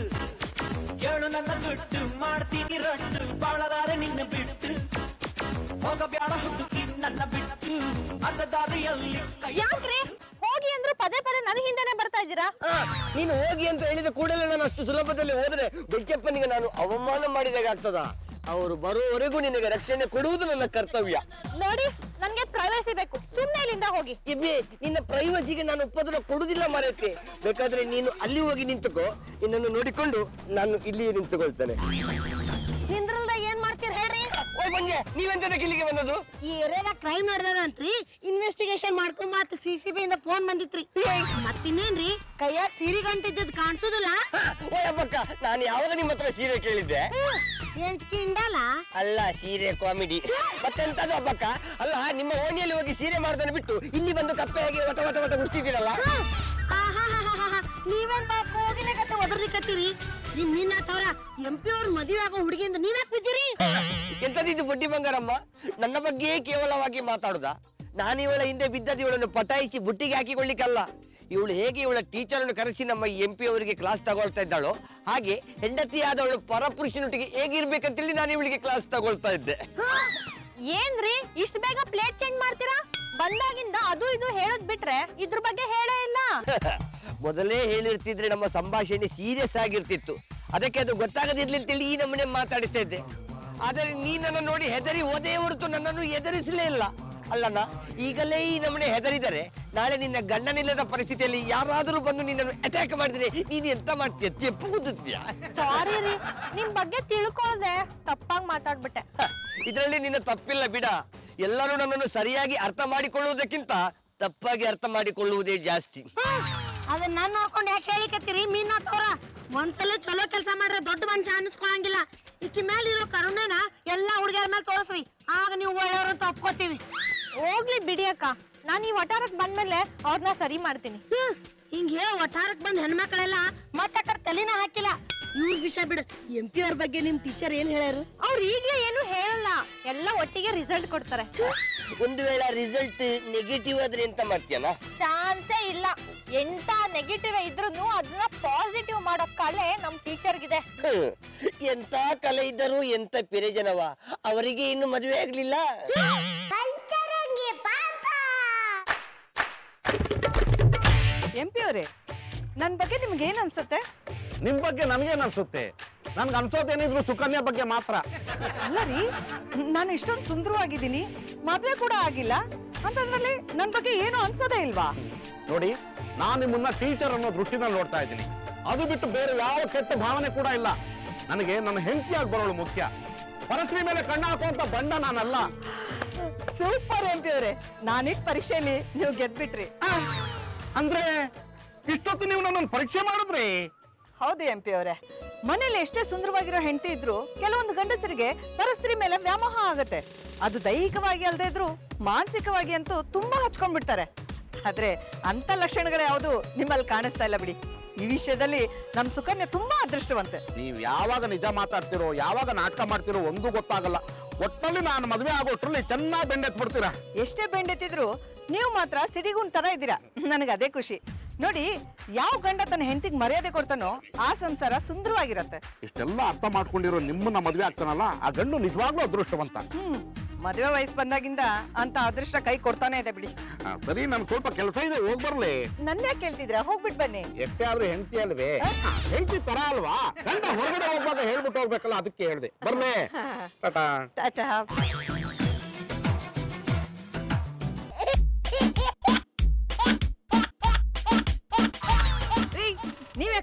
ಕೇಳು ನನ್ನ ದುಡ್ಡು, ಮಾಡ್ತೀನಿ ರಟ್ಟು. ಬಾಳದಾರೆ ನಿನ್ನ ಬಿಟ್ಟು. ಹೋಗಬ್ಯಾಡ ಹುಡುಗಿ, ನನ್ನ ಬಿಟ್ಟು. ಯಾಕ್ರಿ? ಹೋಗಿ ಅಂದ್ರೆ ಪದೇ ಪದೇ ನನ್ನ ಹಿಂದೆನೆ ಬರ್ತಾ ಇದ್ದೀರಾ? ನೀನು ಹೋಗಿ ಅಂತ ಹೇಳಿದ ಕೂಡಲೇ ನಾನು ಅಷ್ಟು ಸುಲಭದಲ್ಲಿ ಹೋದ್ರೆ ಬೆಕ್ಕಪ್ಪನಿಗೆ ನಾನು ಅವಮಾನ ಮಾಡಿದಾಗ ಆಗ್ತದ? ಅವರು ಬರುವವರೆಗೂ ನಿನಗೆ ರಕ್ಷಣೆ ಕೊಡುವುದು ನನ್ನ ಕರ್ತವ್ಯ. ನೋಡಿ ನನ್ಗೆ ಪ್ರೈವಸಿ ಬೇಕು. ಸುಮ್ಮನೆ ಇಲ್ಲಿಂದ ಹೋಗಿ. ಇಬ್ಬಿ ನಿನ್ನ ಪ್ರೈವಸಿಗೆ ನಾನು ಉಪದ್ರ ಕೊಡುವುದಿಲ್ಲ ಮಾರೈತೆ. ಬೇಕಾದ್ರೆ ನೀನು ಅಲ್ಲಿ ಹೋಗಿ ನಿಂತುಕೋ. ನಿನ್ನನ್ನು ನೋಡಿಕೊಂಡು ನಾನು ಇಲ್ಲಿಯೇ ನಿಂತುಕೊಳ್ತೇನೆ. ಮಂಜೆ ನೀವೆಂತದಕ್ಕೆ ಇಲ್ಲಿಗೆ ಬಂದದ್ದು? ಈ ಏರಿಯಾದಾಗ ಕ್ರೈಮ್ ನಡೆದದಂತ್ರಿ. ಇನ್ವೆಸ್ಟಿಗೇಷನ್ ಮಾಡ್ಕೊಂಡ್ ಮತ್ ಸಿ ಸಿ ಬಿ ಇಂದ ಫೋನ್ ಬಂದಿತ್ರಿ. ಮತ್ತಿನ್ನೇನ್ರಿ ಕೈಯಾಗ ಸೀರೆ ಗಂಟಿದ್ದದ್ ಕಾಣಿಸೋದಿಲ್ಲ? ಓಯ್ ಹಬ್ಬಕ್ಕ ನಾನು ಯಾವಾಗ ನಿಮ್ಮ ಹತ್ರ ಸೀರೆ ಕೇಳಿದ್ದೆ? ಏನ್ ಕಿಂಡಲ್ಲ ಅಲ್ಲ ಸೀರೆ ಕಾಮಿಡಿ ಮತ್ತೆಂತದ್ದು ಹಬ್ಬಕ್ಕ? ಅಲ್ಲ ನಿಮ್ಮ ಓಣಿಯಲ್ಲಿ ಹೋಗಿ ಸೀರೆ ಮಾಡ್ದನ್ನ ಬಿಟ್ಟು ಇಲ್ಲಿ ಬಂದು ಕಪ್ಪೆ ಹೇಗೆ ಒಟ ಒಟ ವಟ ಗುಡ್ತಿದ್ದೀರಲ್ಲ ನೀವೇನ್ ಪಾಪ ಹೋಗಿನ ಕತೆ ಒದರ್ಲಿಕತ್ತೀರಿ ನಿಮ್ ನಿನ್ನ ತವರ ಎಂ ಪಿ ಅವ್ರ ಮದುವೆ ಆಗೋ ಹುಡುಗಿಯಿಂದ ನೀವ್ಯಾಕ್ ಬಿದ್ದೀರಿ? ಎಂತದಿದ್ದು ಬುಡ್ಡಿ ಬಂಗಾರಮ್ಮ? ನನ್ನ ಬಗ್ಗೆ ಕೇವಲವಾಗಿ ಮಾತಾಡುದ? ನಾನು ಇವಳ ಹಿಂದೆ ಬಿದ್ದದ ಇವಳನ್ನು ಪಟಾಯಿಸಿ ಬುಟ್ಟಿಗೆ ಹಾಕಿಕೊಳ್ಳಿಕ್ಕಲ್ಲ. ಇವಳು ಹೇಗೆ ಇವಳ ಟೀಚರ್ ಅನ್ನು ಕರೆಸಿ ನಮ್ಮ ಎಂ ಪಿ ಅವರಿಗೆ ಕ್ಲಾಸ್ ತಗೊಳ್ತಾ ಇದ್ದಾಳೋ ಹಾಗೆ ಹೆಂಡತಿಯಾದವಳು ಪರಪುರುಷನೊಟ್ಟಿಗೆ ಹೇಗಿರ್ಬೇಕಂತೇಳಿ ನಾನು ಇವಳಿಗೆ ಕ್ಲಾಸ್ ತಗೊಳ್ತಾ ಇದ್ದೆ. ಏನ್ರಿ? ಇಷ್ಟ ಬೇಗ ಪ್ಲೇಟ್ ಚೇಂಜ್ ಮಾಡ್ತೀರಾ? ಬಂದಾಗಿಂದ ಅದು ಇದು ಹೇಳೋದ್ ಬಿಟ್ರೆ ಇದ್ರ ಬಗ್ಗೆ ಹೇಳೇ ಇಲ್ಲ. ಮೊದಲೇ ಹೇಳಿರ್ತಿದ್ರೆ ನಮ್ಮ ಸಂಭಾಷಣೆ ಸೀರಿಯಸ್ ಆಗಿರ್ತಿತ್ತು. ಅದಕ್ಕೆ ಅದು ಗೊತ್ತಾಗದಿರ್ಲಿ ಅಂತೇಳಿ ಈ ನಮ್ಮನೆ ಮಾತಾಡ್ತಾ ಇದ್ದೆ. ಆದರೆ ನೀ ನನ್ನ ನೋಡಿ ಹೆದರಿ ಹೋದೇ ಹೊರತು ನನ್ನನ್ನು ಎದುರಿಸಲೇ ಇಲ್ಲ. ಅಲ್ಲಣ್ಣ ಈಗಲೇ ಈ ನಮ್ಮನೆ ಹೆದರಿದರೆ ನಾಳೆ ನಿನ್ನ ಗಂಡನಿಲ್ಲದ ಪರಿಸ್ಥಿತಿಯಲ್ಲಿ ಯಾರಾದರೂ ಬಂದು ನಿನ್ನನ್ನು ಅಟ್ಯಾಕ್ ಮಾಡಿದ್ರೆ ನೀನು ಎಂತ ಮಾಡ್ತೀಯ? ತೆಪ್ಪು ಸಾರಿ ರೀ ನಿಮ್ ಬಗ್ಗೆ ತಿಳ್ಕೊಳ್ದೆ. ತಪ್ಪಾಗಿ ಮಾತಾಡ್ಬಿಟ್ಟೆ. ಇದರಲ್ಲಿ ನಿನ್ನ ತಪ್ಪಿಲ್ಲ ಬಿಡ. ಎಲ್ಲರೂ ನನ್ನನ್ನು ಸರಿಯಾಗಿ ಅರ್ಥ ಮಾಡಿಕೊಳ್ಳುವುದಕ್ಕಿಂತ ತಪ್ಪಾಗಿ ಅರ್ಥ ಮಾಡಿಕೊಳ್ಳುವುದೇ ಜಾಸ್ತಿ. ಅದನ್ನ ನಾನು ನೋಡ್ಕೊಂಡು ಯಾಕೆ ಹೇಳಿಕತ್ತೀರಿ? ಮೀನ ತೋರ ಒಂದ್ಸಲ ಚಲೋ ಕೆಲಸ ಮಾಡ್ರೆ ದೊಡ್ಡ ಮನುಷ್ಯ ಅನ್ನಿಸ್ಕೊಳಂಗಿಲ್ಲ. ಇಕ್ಕಿ ಮೇಲೆ ಇರೋ ಕರುಣೆನ ಎಲ್ಲಾ ಹುಡುಗಿಯರ ಮೇಲೆ ತೋರಿಸ್ರಿ. ಆಗ ನೀವು ಒಳ್ಳೆಯವ್ರು ಅಂತ ಒಪ್ಕೋತೀವಿ. ಹೋಗ್ಲಿ ಬಿಡಿ ಅಕ್ಕ. ನಾನು ಈ ವಠಾರಕ್ಕೆ ಬಂದ್ಮೇಲೆ ಅವ್ರನ್ನ ಸರಿ ಮಾಡ್ತೀನಿ. ಹಿಂಗ್ ಹೇಳ ಬಂದ ಬಂದ್ ಹೆಣ್ಮಕ್ಳೆಲ್ಲ ಮತ್ತೆ ತಲೆನ ಹಾಕಿಲ್ಲ. ಇವ್ರ ವಿಷಯ ಬಿಡು. ಎಂ ಪಿ ಅವ್ರ ಬಗ್ಗೆ ನಿಮ್ ಟೀಚರ್ ಏನ್ ಹೇಳ್ಯಾರು? ಅವ್ರು ಈಗಲೇ ಏನು ಹೇಳಲ್ಲ. ಎಲ್ಲ ಒಟ್ಟಿಗೆ ರಿಸಲ್ಟ್ ಕೊಡ್ತಾರೆ. ಒಂದು ವೇಳೆ ರಿಸಲ್ಟ್ ನೆಗೆಟಿವ್ ಆದ್ರೆ ಎಂತ ಮಾಡ್ತೀಯನ ಚಾನ್ಸೇ ಇಲ್ಲ. ಎಂತ ನೆಗೆಟಿವ್ ಇದ್ರೂ ಅದನ್ನ ಪಾಸಿಟಿವ್ ಮಾಡೋ ಕಲೆ ನಮ್ ಟೀಚರ್ಗಿದೆ. ಎಂತ ಕಲೆ ಇದ್ದರು ಎಂತ ಪಿರಜನವ ಅವರಿಗೆ ಇನ್ನು ಮದುವೆ ಆಗ್ಲಿಲ್ಲ. ಎಂ ಪಿ ಅವರೇ ನನ್ನ ಬಗ್ಗೆ ನಿಮ್ಗೆ ಏನ್ ಅನ್ಸುತ್ತೆ? ನಿಮ್ ಬಗ್ಗೆ ನನ್ಗೇನ್ ಅನ್ಸುತ್ತೆ? ನನ್ಗೆ ಅನ್ಸೋದೇನಿದ್ರು ಸುಕನ್ಯಾ ಬಗ್ಗೆ ಮಾತ್ರ. ಅಲ್ಲ ರೀ ನಾನು ಇಷ್ಟೊಂದು ಸುಂದರವಾಗಿದ್ದೀನಿ ಮದ್ವೆ ಕೂಡ ಆಗಿಲ್ಲ ಅಂತಂದ್ರಲ್ಲಿ ನನ್ನ ಬಗ್ಗೆ ಏನು ಅನ್ಸೋದೇ ಇಲ್ವಾ? ನೋಡಿ ನಾನು ನಿಮ್ಮನ್ನ ಟೀಚರ್ ಅನ್ನೋ ದೃಷ್ಟಿನಲ್ಲಿ ನೋಡ್ತಾ ಇದ್ದೀನಿ. ಅದು ಬಿಟ್ಟು ಬೇರೆ ಯಾವ ಕೆಟ್ಟ ಭಾವನೆ ಕೂಡ ಇಲ್ಲ. ನನಗೆ ನನ್ನ ಹೆಂಡತಿಯಾಗಿ ಬರೋಳು ಮುಖ್ಯ. ಪರಸ್ತ್ರೀ ಮೇಲೆ ಕಣ್ಣು ಹಾಕುವಂತ ಬಂಡ ನಾನಲ್ಲ. ಸೂಪರ್ ಎಂ ಪಿ ಅವರೇ ನಾನಿಟ್ ಪರೀಕ್ಷೆಯಲ್ಲಿ ನೀವು ಗೆದ್ಬಿಟ್ರಿ. ಅಂದ್ರೆ ಇಷ್ಟೊತ್ತು ನೀವು ನನ್ನನ್ನು ಪರೀಕ್ಷೆ ಮಾಡಿದ್ರಿ? ಹೌದು ಎಂ ಪಿ ಅವರೇ. ಮನೇಲಿ ಎಷ್ಟೇ ಸುಂದರವಾಗಿರೋ ಹೆಂಡತಿ ಇದ್ರು ಕೆಲವೊಂದು ಗಂಡಸರಿಗೆ ಪರಸ್ತ್ರೀ ಮೇಲೆ ವ್ಯಾಮೋಹ ಆಗತ್ತೆ. ಅದು ದೈಹಿಕವಾಗಿ ಅಲ್ಲದೆ ಇದ್ರು ಮಾನಸಿಕವಾಗಿ ಅಂತೂ ತುಂಬಾ ಹಚ್ಕೊಂಡ್ಬಿಡ್ತಾರೆ. ಆದ್ರೆ ಅಂತ ಲಕ್ಷಣಗಳು ಯಾವುದು ನಿಮ್ಮಲ್ಲಿ ಕಾಣಿಸ್ತಾ ಇಲ್ಲ ಬಿಡಿ. ಈ ವಿಷಯದಲ್ಲಿ ನಮ್ ಸುಕನ್ಯಾ ತುಂಬಾ ಅದೃಷ್ಟವಂತೆ. ನೀವ್ ಯಾವಾಗ ನಿಜ ಮಾತಾಡ್ತಿರೋ ಯಾವಾಗ ನಾಟಕ ಮಾಡ್ತಿರೋ ಒಂದು ಗೊತ್ತಾಗಲ್ಲ. ಒಟ್ಟಲ್ಲಿ ನಾನು ಮದುವೆ ಆಗೋಟ್ರಲ್ಲಿ ಚೆನ್ನಾಗಿ ಬೆಂಡೆತ್ಬಿಡ್ತೀರಾ? ಎಷ್ಟೇ ಬೆಂಡೆತ್ತಿದ್ರು ನೀವು ಮಾತ್ರ ಸಿಡಿಗುಂಡ್ ತರ ಇದ್ದೀರಾ. ನನಗೆ ಅದೇ ಖುಷಿ. ನೋಡಿ ಯಾವ ಗಂಡ ತನ್ನ ಹೆಂಡತಿಗೆ ಮರ್ಯಾದೆ ಕೊಡ್ತಾನೋ ಆ ಸಂಸಾರ ಸುಂದರವಾಗಿರತ್ತೆ. ಇಷ್ಟೆಲ್ಲ ಅರ್ಥ ಮಾಡ್ಕೊಂಡಿರೋ ನಿಮ್ಮನ್ನ ಮದುವೆ ಆಗ್ತಾನಲ್ಲ ಆ ಗಂಡು ನಿಜವಾಗ್ಲೂ ಅದೃಷ್ಟವಂತ. ಹ್ಮ್ ಮದುವೆ ವಯಸ್ಸು ಬಂದಾಗಿಂದ ಅಂತ ಅದೃಷ್ಟ ಕೈ ಕೊಡ್ತಾನೆ ಇದೆ ಬಿಡಿ. ಆ, ಸರಿ ನನ್ ಸ್ವಲ್ಪ ಕೆಲಸ ಇದೆ ಹೋಗ್ ಬರ್ಲಿ. ನನ್ನ ಯಾಕೆ ಕೇಳ್ತಿದ್ರ? ಹೋಗ್ಬಿಟ್ ಬನ್ನಿ. ಎಷ್ಟೇ ಆದ್ರೂ ಹೆಂಡತಿ ಅಲ್ವೇ? ಹೆಂಡತಿ ತರ ಅಲ್ವಾ? ಗಂಡ ಹೊರಗಡೆ ಹೋಗ್ವಾಗ ಹೇಳ್ಬಿಟ್ಟು ಹೋಗ್ಬೇಕಲ್ಲ ಅದಕ್ಕೆ ಹೇಳ್ದೆ. ಬರ್ಲೇ. ಟಾಟಾ. ಟಾಟಾ.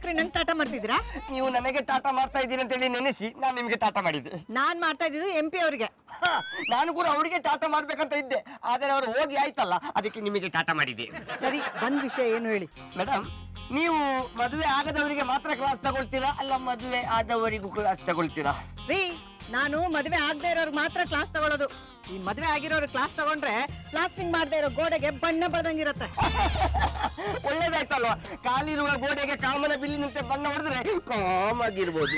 ಟಾಟಾ ಮಾಡ್ತಿದ್ದೀರಾ? ನೀವು ನನಗೆ ಟಾಟಾ ಮಾಡ್ತಾ ಇದ್ದೀರಿ ಅಂತ ಹೇಳಿ ನೆನೆಸಿ ನಾನು ನಿಮಗೆ ತಾಟ ಮಾಡಿದ್ದೆ. ನಾನ್ ಮಾಡ್ತಾ ಇದ್ದಿದ್ದು ಎಂ ಪಿ ಅವರಿಗೆ. ಹ, ನಾನು ಕೂಡ ಅವರಿಗೆ ಟಾಟಾ ಮಾಡ್ಬೇಕಂತ ಇದ್ದೆ. ಆದರೆ ಅವರು ಹೋಗಿ ಆಯ್ತಲ್ಲ ಅದಕ್ಕೆ ನಿಮಗೆ ಟಾಟಾ ಮಾಡಿದೆ ಸರಿ ಬಂದ್ ವಿಷಯ ಏನು ಹೇಳಿ. ಮೇಡಮ್ ನೀವು ಮದುವೆ ಆಗದವರಿಗೆ ಮಾತ್ರ ಕ್ಲಾಸ್ ತಗೊಳ್ತೀರಾ? ಅಲ್ಲ ಮದುವೆ ಆದವರಿಗೂ ಕ್ಲಾಸ್ ತಗೊಳ್ತೀರಾ? ರೀ ನಾನು ಮದುವೆ ಆಗದೆ ಇರೋರ್ಗೆ ಮಾತ್ರ ಕ್ಲಾಸ್ ತಗೊಳ್ಳೋದು ಈ ಮದುವೆ ಆಗಿರೋರು ಕ್ಲಾಸ್ ತಗೊಂಡ್ರೆ ಪ್ಲಾಸ್ಟಿಂಗ್ ಮಾಡದೆ ಇರೋ ಗೋಡೆಗೆ ಬಣ್ಣ ಬಳ್ದಂಗಿರತ್ತೆ. ಒಳ್ಳೇದಾಯ್ತಲ್ವಾ? ಕಾಲಿರುವ ಗೋಡೆಗೆ ಕಾಮನ ಬಿಲ್ಲಿನಂತೆ ಬಣ್ಣ ಹೊಡೆದ್ರೆ ಕಾಮ್ ಆಗಿರ್ಬೋದು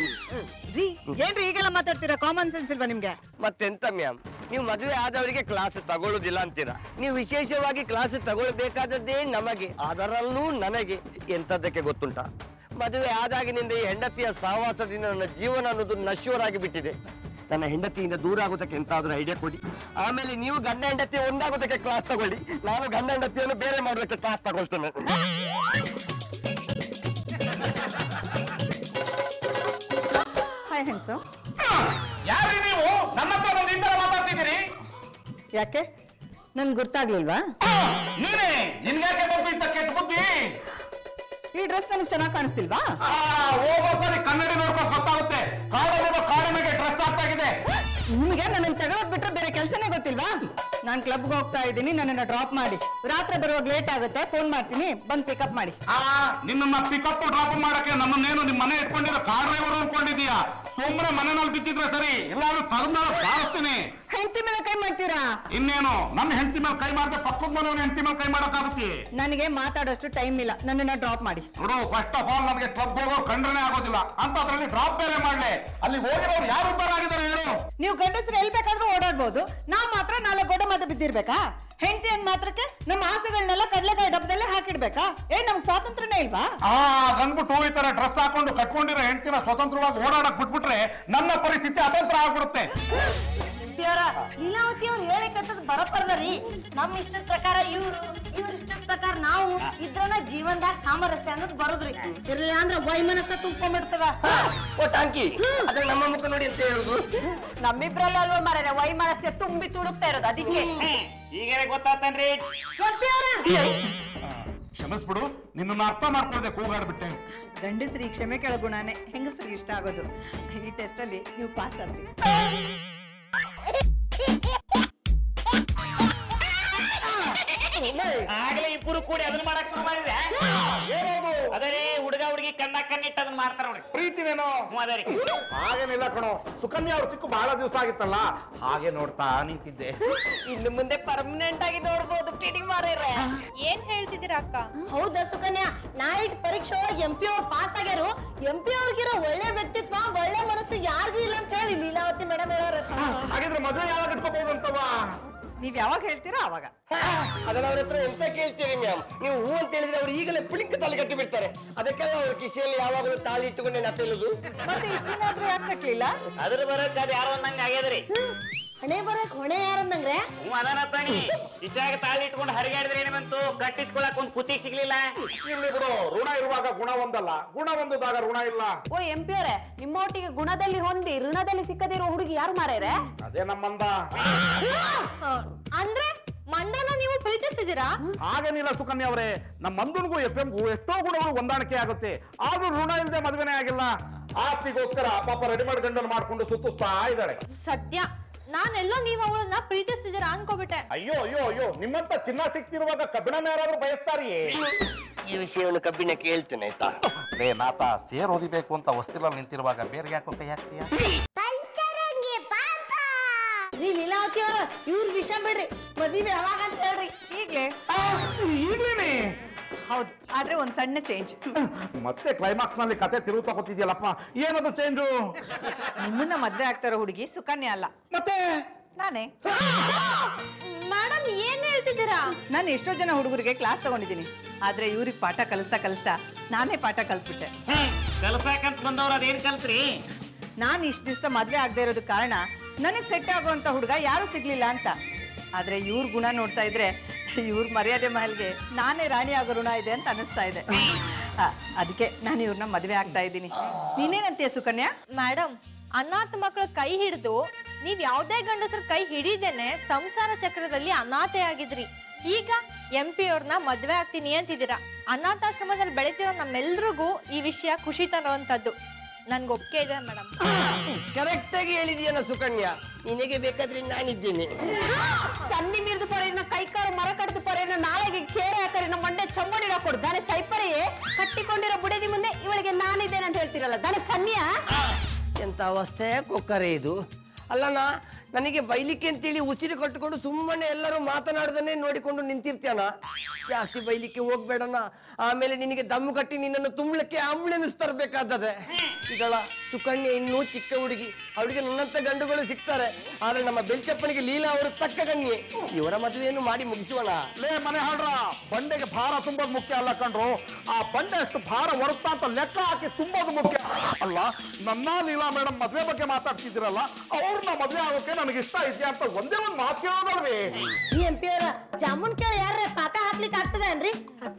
ಏನ್ರಿ ಈಗೆಲ್ಲ ಮಾತಾಡ್ತೀರಾ? ಕಾಮನ್ ಸೆನ್ಸ್ ಇಲ್ವಾ ನಿಮ್ಗೆ? ಮತ್ತೆಂತ ಮ್ಯಾಮ್? ನೀವು ಮದುವೆ ಆದವರಿಗೆ ಕ್ಲಾಸ್ ತಗೊಳ್ಳೋದಿಲ್ಲ ಅಂತೀರಾ? ನೀವು ವಿಶೇಷವಾಗಿ ಕ್ಲಾಸ್ ತಗೊಳ್ಬೇಕಾದದ್ದೇ ನಮಗೆ ಅದರಲ್ಲೂ ನನಗೆ ಎಂತದಕ್ಕೆ ಗೊತ್ತುಂಟಾ? ಮದುವೆ ಆದಾಗಿನಿಂದ ಈ ಹೆಂಡತಿಯ ಸಹವಾಸದಿಂದ ನನ್ನ ಜೀವನ ಅನ್ನೋದು ನಶ್ವರಾಗಿ ಬಿಟ್ಟಿದೆ. ನನ್ನ ಹೆಂಡತಿಯಿಂದ ದೂರ ಆಗೋದಕ್ಕೆ ಎಂತಾದ್ರೂ ಐಡಿಯಾ ಕೊಡಿ. ಆಮೇಲೆ ನೀವು ಗಂಡ ಹೆಂಡತಿ ಒಂದಾಗೋದಕ್ಕೆ ಕ್ಲಾಸ್ ತಗೊಳ್ಳಿ. ನಾನು ಗಂಡ ಹೆಂಡತಿಯನ್ನು ಬೇರೆ ಮಾಡೋದಕ್ಕೆ ಕ್ಲಾಸ್ ತಗೊಳ್ತೇನೆ. ಹಾಯ್ ಹೆಣ್ಸು ಯಾರ್ರಿ ನೀವು? ನನ್ನ ಹತ್ರ ಬಂದು ಈ ತರ ಮಾತಾಡ್ತಿದ್ದೀರಿ? ಯಾಕೆ? ನನ್ ಗುರ್ತಾಗ್ಲಿಲ್ವಾ? ನೀನೇ. ನಿನ್ಗ್ಯಾಕೆ ಬಂತು ಕೆಟ್ಟ ಬುದ್ಧಿ? ಈ ಡ್ರೆಸ್ ನನಗೆ ಚೆನ್ನಾಗಿ ಕಾಣಿಸ್ತಿಲ್ವಾ? ಆ, ಹೋಗೋ ಸರಿ ಕನ್ನಡಿ ನೋಡ್ಕೊಂಡು ಗೊತ್ತಾಗುತ್ತೆ ಕಾಡಲ್ಲಿರೋ ಕಾಡಿನಾಗೆ ಡ್ರೆಸ್ ಆಗ್ತಾಗಿದೆ ನಿಮಗೆ ನನ್ನ ತಗೊಳೋದ್ ಬಿಟ್ರೆ ಬೇರೆ ಕೆಲಸನೇ ಗೊತ್ತಿಲ್ವಾ? ನಾನ್ ಕ್ಲಬ್ಗೆ ಹೋಗ್ತಾ ಇದ್ದೀನಿ ನನ್ನನ್ನ ಡ್ರಾಪ್ ಮಾಡಿ. ರಾತ್ರಿ ಬರುವಾಗ ಲೇಟ್ ಆಗುತ್ತೆ? ಫೋನ್ ಮಾಡ್ತೀನಿ ಬಂದು ಪಿಕಪ್ ಮಾಡಿ. ಆ ನಿಮ್ಮನ್ನ ಪಿಕಪ್ ಡ್ರಾಪ್ ಮಾಡಕ್ಕೆ ನಮ್ಮನ್ನೇನು ನಿಮ್ ಮನೆ ಇಟ್ಕೊಂಡಿರೋ ಕಾರ್ ಡ್ರೈವರ್ ಅನ್ಕೊಂಡಿದೀಯಾ ಸುಮ್ಮನೆ ಮನೆನಲ್ಲಿ ಬಿದ್ದಿದ್ರೆ ಸರಿ ಎಲ್ಲಾದ್ರೂ ತಗೊಂಡಾಗ ಸಾರಿಸ್ತೀನಿ ಹೆಂಡತಿ ಮೇಲೆ ಕೈ ಮಾಡ್ತೀರಾ? ಇನ್ನೇನು ನನ್ನ ಹೆಂಡತಿ ಮೇಲೆ ಕೈ ಮಾಡಿದ್ರೆ ಪಕ್ಕದ ಮನೆಯವನ ಹೆಂಡತಿ ಮೇಲೆ ಕೈ ಮಾಡಕ್ಕಾಗುತ್ತೆ. ನನಗೆ ಮಾತಾಡೋಷ್ಟು ಟೈಮ್ ಇಲ್ಲ ನನ್ನನ್ನ ಡ್ರಾಪ್ ಮಾಡಿ. ನೋಡು ಫಸ್ಟ್ ಆಫ್ ಆಲ್ ನನಗೆ ಕ್ಲಬ್ ಹೋಗೋರು ಕಂಡ್ರನೇ ಆಗೋದಿಲ್ಲ. ಅಂತ ಅದ್ರಲ್ಲಿ ಡ್ರಾಪ್ ಬೇರೆ ಮಾಡ್ಲಿ. ಅಲ್ಲಿ ಹೋಗಿರೋರು ಯಾರು ಉದ್ದಾರ ಆಗಿದ್ದಾರೆ ಹೇಳು. ನೀವು ಗಂಡಸರು ಎಲ್ಲಿ ಬೇಕಾದ್ರೂ ಓಡಾಡ್ಬೋದು. ನಾವು ಮಾತ್ರ ನಾಲ್ಕು ಗೋಡೆ ಮಧ್ಯೆ ಬಿದ್ದಿರ್ಬೇಕಾ? ಹೆಂಡತಿ ಅಂದ್ ಮಾತ್ರಕ್ಕೆ ನಮ್ಮ ಆಸೆಗಳನ್ನೆಲ್ಲ ಕಡಲೆಕಾಯಿ ಡಬ್ಬದಲ್ಲೇ ಹಾಕಿಡ್ಬೇಕಾ? ಏ, ನಮ್ಗೆ ಸ್ವಾತಂತ್ರ್ಯನೇ ಇಲ್ವಾ? ಆ, ಬಂದ್ಬಿಟ್ಟು ಈ ತರ ಡ್ರೆಸ್ ಹಾಕೊಂಡು ಕಟ್ಕೊಂಡಿರೋ ಹೆಂಡತಿನ ಸ್ವತಂತ್ರವಾಗಿ ಓಡಾಡಕ್ ಬಿಟ್ಬಿಟ್ರೆ ನನ್ನ ಪರಿಸ್ಥಿತಿ ಅತಂತ್ರ ಆಗ್ಬಿಡುತ್ತೆ. ಎಂಪಿಯವರ ಲೀಲಾವತಿ ಅವ್ರು ಹೇಳಿಕತ್ತದ ಬರಪರ್ದರಿ ನಮ್ ಇಷ್ಟದ ಪ್ರಕಾರ ಇವ್ರು ಇವ್ರ ಇಷ್ಟದ ಪ್ರಕಾರ ನಾವು ಇದ್ರನ ಜೀವನದಾಗ ಸಾಮರಸ್ಯ ಅನ್ನೋದು ಬರೋದ್ರಿ ಇರ್ಲಿಲ್ಲ ಅಂದ್ರೆ ವೈಮನಸ್ಸ ತುಂಬ್ಕೊಂಡ್ಬಿಡ್ತದ ಓ ಟಾಂಕಿ ನಮ್ಮ ಮುಖ ನೋಡಿ ಅಂತ ಹೇಳುದು. ನಮ್ಮಿಬ್ರಲ್ಲ ಅಲ್ವಾ ಮಾರ ವೈಮನಸ್ಯ ತುಂಬಿ ತುಡುಕ್ತಾ ಇರೋದು ಅದಕ್ಕೆ. ಈಗೇನೆ ಗೊತ್ತಾತನ್ರಿ ಕ್ಷಮಿಸ್ಬಿಡು ನಿನ್ನನ್ನು ಅರ್ಥ ಮಾಡ್ಕೊಳ್ದೆ ಕೂಗಾಡ್ಬಿಟ್ಟೆ ಗಂಡಸ್ರಿ ಕ್ಷಮೆ ಕೇಳೋ ಗುಣಾನೇ ಹೆಂಗಸ್ರಿಗೆ ಇಷ್ಟ ಆಗೋದು. ಈ ಟೆಸ್ಟ್ ಅಲ್ಲಿ ನೀವು ಪಾಸ್ ಆದ್ರಿ ಆಗ್ಲೇ ಇಬ್ಬರು ಕೂಡಿ ಅದನ್ನ ಮಾಡಕ್ ಶುರು ಮಾಡಿದ್ರೆ ಅದೇ ರೀ. ಹುಡುಗ ಹುಡುಗಿ ಕಣ್ಣ ಕಣ್ಣಿಟ್ಟು ಅದನ್ನ ಮಾಡ್ತಾರ ನೋಡಿ ಪ್ರೀತಿನೇನೋ? ಮಾದರಿ ಹಾಗೇನಿಲ್ಲ ಕಣೋ. ಸುಕನ್ಯಾ ಅವ್ರು ಸಿಕ್ಕು ಬಹಳ ದಿವಸ ಆಗಿತ್ತಲ್ಲ? ಹಾಗೆ ನೋಡ್ತಾ ನಿಂತಿದ್ದೆ. ಇನ್ನು ಮುಂದೆ ಪರ್ಮನೆಂಟ್ ಆಗಿ ನೋಡ್ಬೋದು ಪಿಡಿ ಮಾರೇರೆ ಏನ್ ಹೇಳ್ತಿದ್ದೀರಾ ಅಕ್ಕ? ಹೌದಾ ಸುಕನ್ಯಾ? ನೈಟ್ ಪರೀಕ್ಷೆ ಒಳಗೆ ಎಂ ಪಿ ಅವ್ರು ಪಾಸ್ ಆಗ್ಯಾರು. ಎಂ ಪಿ ಅವ್ರಿಗಿರೋ ಒಳ್ಳೆ ವ್ಯಕ್ತಿತ್ವ ಒಳ್ಳೆ ಮನಸ್ಸು ಯಾರಿಗೂ ಇಲ್ಲ ಅಂತ ಹೇಳಿ ಲೀಲಾವತಿ ಮೇಡಮ್ ಹೇಳೋರು ಹಾಗಿದ್ರೆ ಮದುವೆ ಯಾವಾಗ ಇಟ್ಕೋಬಹುದು ಅಂತವಾ ನೀವ್ ಯಾವಾಗ ಹೇಳ್ತೀರಾ ಅವಾಗ. ಅದನ್ನ ಅವ್ರ ಹತ್ರ ಎಂತ ಕೇಳ್ತೀರಿ ಮ್ಯಾಮ್? ನೀವು ಹೂ ಅಂತ ಹೇಳಿದ್ರೆ ಅವ್ರು ಈಗಲೇ ಪಿಳಿಂಕ ತಲೆ ಕಟ್ಟಿ ಬಿಡ್ತಾರೆ. ಅದಕ್ಕೆಲ್ಲ ಅವ್ರ ಕಿಸೆಯಲ್ಲಿ ಯಾವಾಗಲೂ ತಾಳಿ ಇಟ್ಟುಕೊಂಡೆ ನಟ್ಟಿಲ್ಲದು ಮತ್ತೆ ಇಷ್ಟ ದಿನ ಆದ್ರೂ ಯಾಕೆ ಕಟ್ಲಿಲ್ಲ? ಅದ್ರ ಬರಕ್ ಅದ್ ಯಾರೋ ಒಂದಂಗೆ ಆಗ್ಯದ್ರಿ. ಹಣೆ ಬರಕ್ ಹೊಣೆ ಯಾರಂದಂಗ್ರೆ? ಹ್ಞೂ ಅದಾನ ಪ್ರಾಣಿ. ಇಸಾಗ ತಾಳಿ ಇಟ್ಕೊಂಡು ಹರಿಗಾಡಿದ್ರೆ ಏನ್ ಬಂತು? ಕಟ್ಟಿಸ್ಕೊಳಕ್ ಒಂದ್ ಕುತ್ತಿಗೆ ಸಿಗ್ಲಿಲ್ಲ. ಇಲ್ಲಿ ಬಿಡು ಋಣ ಇರುವಾಗ ಗುಣ ಒಂದಲ್ಲ. ಗುಣ ಒಂದದಾಗ ಋಣ ಇಲ್ಲ. ಓ ಎಂ ಪಿ ಅವರೇ ನಿಮ್ಮೊಟ್ಟಿಗೆ ಗುಣದಲ್ಲಿ ಹೊಂದಿ ಋಣದಲ್ಲಿ ಸಿಕ್ಕದಿರೋ ಹುಡುಗಿ ಯಾರು ಮಾರೇರೆ? ಅದೇ ನಮ್ಮಂದ. ಅಂದ್ರೆ ಮಂದನ ನೀವು ಪ್ರೀತಿಸ್ತಿದ್ದೀರಾ? ಹಾಗೇನಿಲ್ಲ ಸುಕನ್ಯಾ ಅವರೇ ನಮ್ಮ ಮಂದನಿಗೂ ಎಫ್ ಎಂಗೂ ಎಷ್ಟೋ ಗುಣಗಳು ಹೊಂದಾಣಿಕೆ ಆಗುತ್ತೆ. ಆದ್ರೂ ಋಣ ಇಲ್ಲದೆ ಮದುವೆನೇ ಆಗಿಲ್ಲ. ಆಸ್ತಿಗೋಸ್ಕರ ಪಾಪ ರೆಡಿಮೇಡ್ ಗಂಡನ್ ಮಾಡ್ಕೊಂಡು ಸುತ್ತಾ ಇದ್ದಾಳೆ. ಸತ್ಯ ನಾನೆಲ್ಲೋ ನೀವ್ ಅವಳನ್ನ ಪ್ರೀತಿಸ್ತಿದ್ದೀರಾ ಅನ್ಕೋಬಿಟ್ಟೆ. ಅಯ್ಯೋ ಅಯ್ಯೋ ಅಯ್ಯೋ ನಿಮ್ಮಂತ ಚಿನ್ನ ಸಿಕ್ತಿರುವಾಗ ಕಬ್ಬಿಣ ಯಾರಾದ್ರೂ ಬಯಸ್ತಾರೀ ಈ ವಿಷಯವನ್ನು ಕಬ್ಬಿಣ ಕೇಳ್ತೇನೆ ಆಯ್ತಾ? ಲೇ ನಾತ ಸೇರ್ ಓದಿಬೇಕು ಅಂತ ಹೊಸ್ತಿಲಲ್ಲಿ ನಿಂತಿರುವಾಗ ಬೇರೆ ಯಾಕೋ ಕೈ ಹಾಕ್ತೀಯ? ರೀ ಲೀಲಾವತಿ ಅವ್ರ ಇವ್ರ ವಿಷಯ ಬಿಡ್ರಿ ಮದುವೆ ಯಾವಾಗ ಅಂತ ಹೇಳ್ರಿ. ಈಗ್ಲೇ? ಈಗ್ಲೇನೆ. ಹೌದು ಆದ್ರೆ ಒಂದ್ ಸಣ್ಣ ಚೇಂಜ್ ಮತ್ತೆ ಕ್ಲೈಮ್ಯಾಕ್ಸ್ನಲ್ಲಿ ಕತೆ ತಿರುವು ತಗೋತಿದ್ಯಲ್ಲಪ್ಪ? ಏನದು ಚೇಂಜ್ ನಿಮ್ಮನ್ನ ಮದ್ವೆ ಆಗ್ತಾರ ಹುಡುಗಿ ಸುಕನ್ಯಾ ಅಲ್ಲ. ಮತ್ತೆ? ನಾನೇ. ಮೇಡಮ್ ಏನ್ ಹೇಳ್ತಿದ್ದೀರಾ? ನಾನು ಎಷ್ಟೋ ಜನ ಹುಡುಗರಿಗೆ ಕ್ಲಾಸ್ ತಗೊಂಡಿದ್ದೀನಿ. ಆದ್ರೆ ಇವ್ರಿಗೆ ಪಾಠ ಕಲಿಸ್ತಾ ಕಲಿಸ್ತಾ ನಾನೇ ಪಾಠ ಕಲ್ತ್ಬಿಟ್ಟೆ. ಕಲ್ಸಾಕಂತ ಬಂದವ್ರ ಅದೇನ್ ಕಲ್ತ್ರಿ? ನಾನು ಇಷ್ಟು ದಿವಸ ಮದ್ವೆ ಆಗದೆ ಇರೋದಕ್ಕೆ ಕಾರಣ ನನಗೆ ಸೆಟ್ ಆಗುವಂತ ಹುಡುಗ ಯಾರು ಸಿಗ್ಲಿಲ್ಲ ಅಂತ. ಆದ್ರೆ ಇವ್ರ ಗುಣ ನೋಡ್ತಾ ಇದ್ರೆ ಇವ್ರ ಮರ್ಯಾದೆ ಮಹಲ್ಗೆ ನಾನೇ ರಾಣಿ ಆಗೋ ಋಣ ಇದೆ ಅಂತ ಅನಿಸ್ತಾ ಇದೆ. ಆ, ಅದಕ್ಕೆ ನಾನು ಇವ್ರನ್ನ ಮದುವೆ ಆಗ್ತಾ ಇದ್ದೀನಿ. ನೀನೇನಂತೀಯ ಸುಕನ್ಯಾ? ಮೇಡಮ್ ಅನಾಥ ಮಕ್ಕಳ ಕೈ ಹಿಡಿದು ನೀವ್ ಯಾವ್ದೇ ಗಂಡಸರ ಕೈ ಹಿಡಿದೇನೆ ಸಂಸಾರ ಚಕ್ರದಲ್ಲಿ ಅನಾಥೆ ಆಗಿದ್ರಿ. ಈಗ ಎಂ ಪಿ ಅವ್ರನ್ನ ಮದ್ವೆ ಆಗ್ತೀನಿ ಅಂತಿದ್ದೀರಾ? ಅನಾಥಾಶ್ರಮದಲ್ಲಿ ಬೆಳಿತಿರೋ ನಮ್ಮೆಲ್ರಿಗೂ ಈ ವಿಷಯ ಖುಷಿ ತರುವಂತದ್ದು ನನ್ಗೆ ಒಪ್ಪಿಗೆ ಇದೆ ಮೇಡಮ್ ಕರೆಕ್ಟ್ ಆಗಿ ಹೇಳಿದೀಯಲ್ಲ ಸುಕನ್ಯ. ನಿನಗೆ ಬೇಕಾದ್ರೆ ನಾನಿದ್ದೇನೆ. ಸನ್ನಿ ಮಿರ್ದು ಪೊರೆಯನ್ನು ಕೈಕಾರು ಮರ ಕಡ್ದು ಪೊರೆಯನ್ನು ನಾಳೆಗೆ ಕೇರೆ ಹಾಕರಿನ ಮಂಡೆ ಚಮ್ಮಡಿ ಕೊಡು. ದಾನೆ ಸೈಪರೆಯೇ ಕಟ್ಟಿಕೊಂಡಿರೋ ಬುಡದಿ ಮುಂದೆ ಇವಳಿಗೆ ನಾನಿದ್ದೇನೆ ಅಂತ ಹೇಳ್ತಿರಲ್ಲ. ದಾನೆ ಸನ್ನಿಯ? ಎಂತ ಅವಸ್ಥೆ ಕೊಕ್ಕರೆ ಇದು. ಅಲ್ಲನ ನನಗೆ ಬೈಲಿಕ್ಕೆ ಅಂತೇಳಿ ಉಸಿರು ಕಟ್ಟಿಕೊಂಡು ಸುಮ್ಮನೆ ಎಲ್ಲರೂ ಮಾತನಾಡದನ್ನೇ ನೋಡಿಕೊಂಡು ನಿಂತಿರ್ತ್ಯಾನ ಜಾಸ್ತಿ ಬೈಲಿಕ್ಕೆ ಹೋಗ್ಬೇಡಣ್ಣ. ಆಮೇಲೆ ನಿನಗೆ ದಮ್ಮು ಕಟ್ಟಿ ನಿನ್ನನ್ನು ತುಂಬಲಿಕ್ಕೆ ಆಂಬುಲೆನ್ಸ್ ತರಬೇಕಾದದೆ. ಇದಳ ಸುಕನ್ಯೆ ಇನ್ನೂ ಚಿಕ್ಕ ಹುಡುಗಿ. ಅವಳಿಗೆ ನನ್ನಂತ ಗಂಡುಗಳು ಸಿಗ್ತಾರೆ. ಆದ್ರೆ ನಮ್ಮ ಬೆಲ್ಚಪ್ಪನಿಗೆ ಲೀಲಾ ಅವರು ತಕ್ಕ ಕನ್ಯೆ ಇವರ ಮದುವೆಯನ್ನು ಮಾಡಿ ಮುಗಿಸುವಣ. ಲೇ ಮನೆ ಹಾಡ್ರ, ಬಂಡೆಗೆ ಭಾರ ತುಂಬೋದು ಮುಖ್ಯ ಅಲ್ಲ ಕಂಡ್ರು ಆ ಬಂಡೆ ಅಷ್ಟು ಭಾರ ಹೊರತಾ ಅಂತ ಲೆಕ್ಕ ಹಾಕಿ ತುಂಬೋದು ಮುಖ್ಯ. ಅಲ್ಲ, ನನ್ನ ಲೀಲಾ ಮೇಡಮ್ ಮದುವೆ ಬಗ್ಗೆ ಮಾತಾಡ್ತಿದ್ದೀರಲ್ಲ, ಅವ್ರನ್ನ ಮದುವೆ ಆಗೋಕೆ ನನಗೆ ಇಷ್ಟ ಇದೆಯಾ ಅಂತ ಒಂದೇ ಒಂದು ಮಾತು ಕೇಳೋದಲ್ವೇ? ಈ ಎಂ ಪಿ ಅವರ ಜಾಮೂನ್ ಕೇಳಿ ಯಾರ ಪಾಕ ಹಾಕ್ಲಿಕ್ಕೆ ಆಗ್ತದೆ ಅನ್ರಿ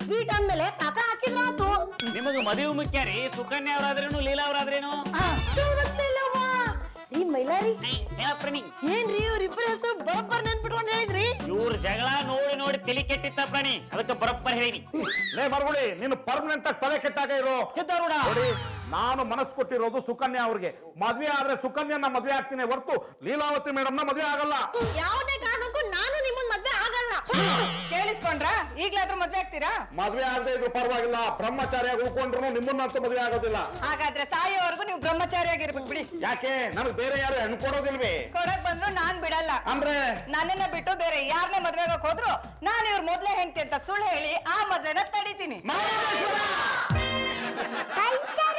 ಸ್ವೀಟ್ ಅಂದ್ಮೇಲೆ ಪಾಕ ಹಾಕಿದ್ರ ಆತು ನಿಮಗ ಮದುವೆ ಮುಖ್ಯ ರೀ. ಸುಕನ್ಯಾ ಅವರಾದ್ರೇನು ಲೀಲಾ ಅವರಾದ್ರೇನು. ಈ ಮೈಲಾರಿ. ಪ್ರಾಣಿ ನೀ? ಏನ್ರಿ ಇವ್ರಿಬ್ರ ಹೆಸರು ಬರೋಬ್ಬರ್ ನೆನ್ಪಿಟ್ಕೊಂಡ್ ಹೇಳಿದ್ರಿ? ಇವ್ರ ಜಗಳ ನೋಡಿ ನೋಡಿ ತಿಳಿ ಕೆಟ್ಟಿತ್ತ ಪ್ರಾಣಿ ಅದಕ್ಕೆ ಬರೋಬ್ಬರ್ ಹೇಳಿ ಲೇ ಮರಗುಳಿ ನೀನು ಪರ್ಮನೆಂಟ್ ಆಗಿ ತಲೆ ಕೆಟ್ಟಾಗ ಇರೋ. ಸಿದ್ಧಾರೂಢ ನೋಡಿ ನಾನು ಮನಸ್ಸು ಕೊಟ್ಟಿರೋದು ಸುಕನ್ಯಾ ಅವ್ರಿಗೆ. ಮದ್ವೆ ಆದ್ರೆ ಸುಕನ್ಯಾ ಮದ್ವೆ ಆಗ್ತೀನಿ ಹೊರತು ಲೀಲಾವತಿ ಮೇಡಮ್ನ ನ ಮದ್ವೆ ಆಗಲ್ಲ. ಯಾವುದೇ ಕಾರಣಕ್ಕೂ ನಾನು ನಿಮ್ಮನ್ ಮದ್ವೆ ಆಗಲ್ಲ. ಕೇಳಿಸ್ಕೊಂಡ್ರ ಈಗ್ಲಾದ್ರೂ ಮದ್ವೆ ಆಗ್ತೀರಾ? ಮದ್ವೆ ಆಗದೆ ಇದ್ರು ಪರವಾಗಿಲ್ಲ. ಬ್ರಹ್ಮಚಾರಿಯಾಗಿ ಉಳ್ಕೊಂಡ್ರು ನಿಮ್ಮನ್ನಂತೂ ಮದ್ವೆ ಆಗೋದಿಲ್ಲ. ಹಾಗಾದ್ರೆ ತಾಯಿಯವರೆಗೂ ನೀವು ಬ್ರಹ್ಮಚಾರಿಯಾಗಿರ್ಬೇಕು ಬಿಡಿ. ಯಾಕೆ? ನನಗ್ ಬೇರೆ ಯಾರು ಹೆಣ್ಣು ಕೊಡೋದಿಲ್ವೇ? ಕೊಡಕ್ ಬಂದ್ರು ನಾನ್ ಬಿಡಲ್ಲ. ಅಂದ್ರೆ? ನನ್ನನ್ನ ಬಿಟ್ಟು ಬೇರೆ ಯಾರನ್ನ ಮದ್ವೆಗೆ ಹೋದ್ರು ನಾನು ಇವ್ರ ಮೊದ್ಲೇ ಹೆಂಡತಿ ಅಂತ ಸುಳ್ಳು ಹೇಳಿ ಆ ಮದ್ವೆನ ತಡಿತೀನಿ. ಪಂಚರ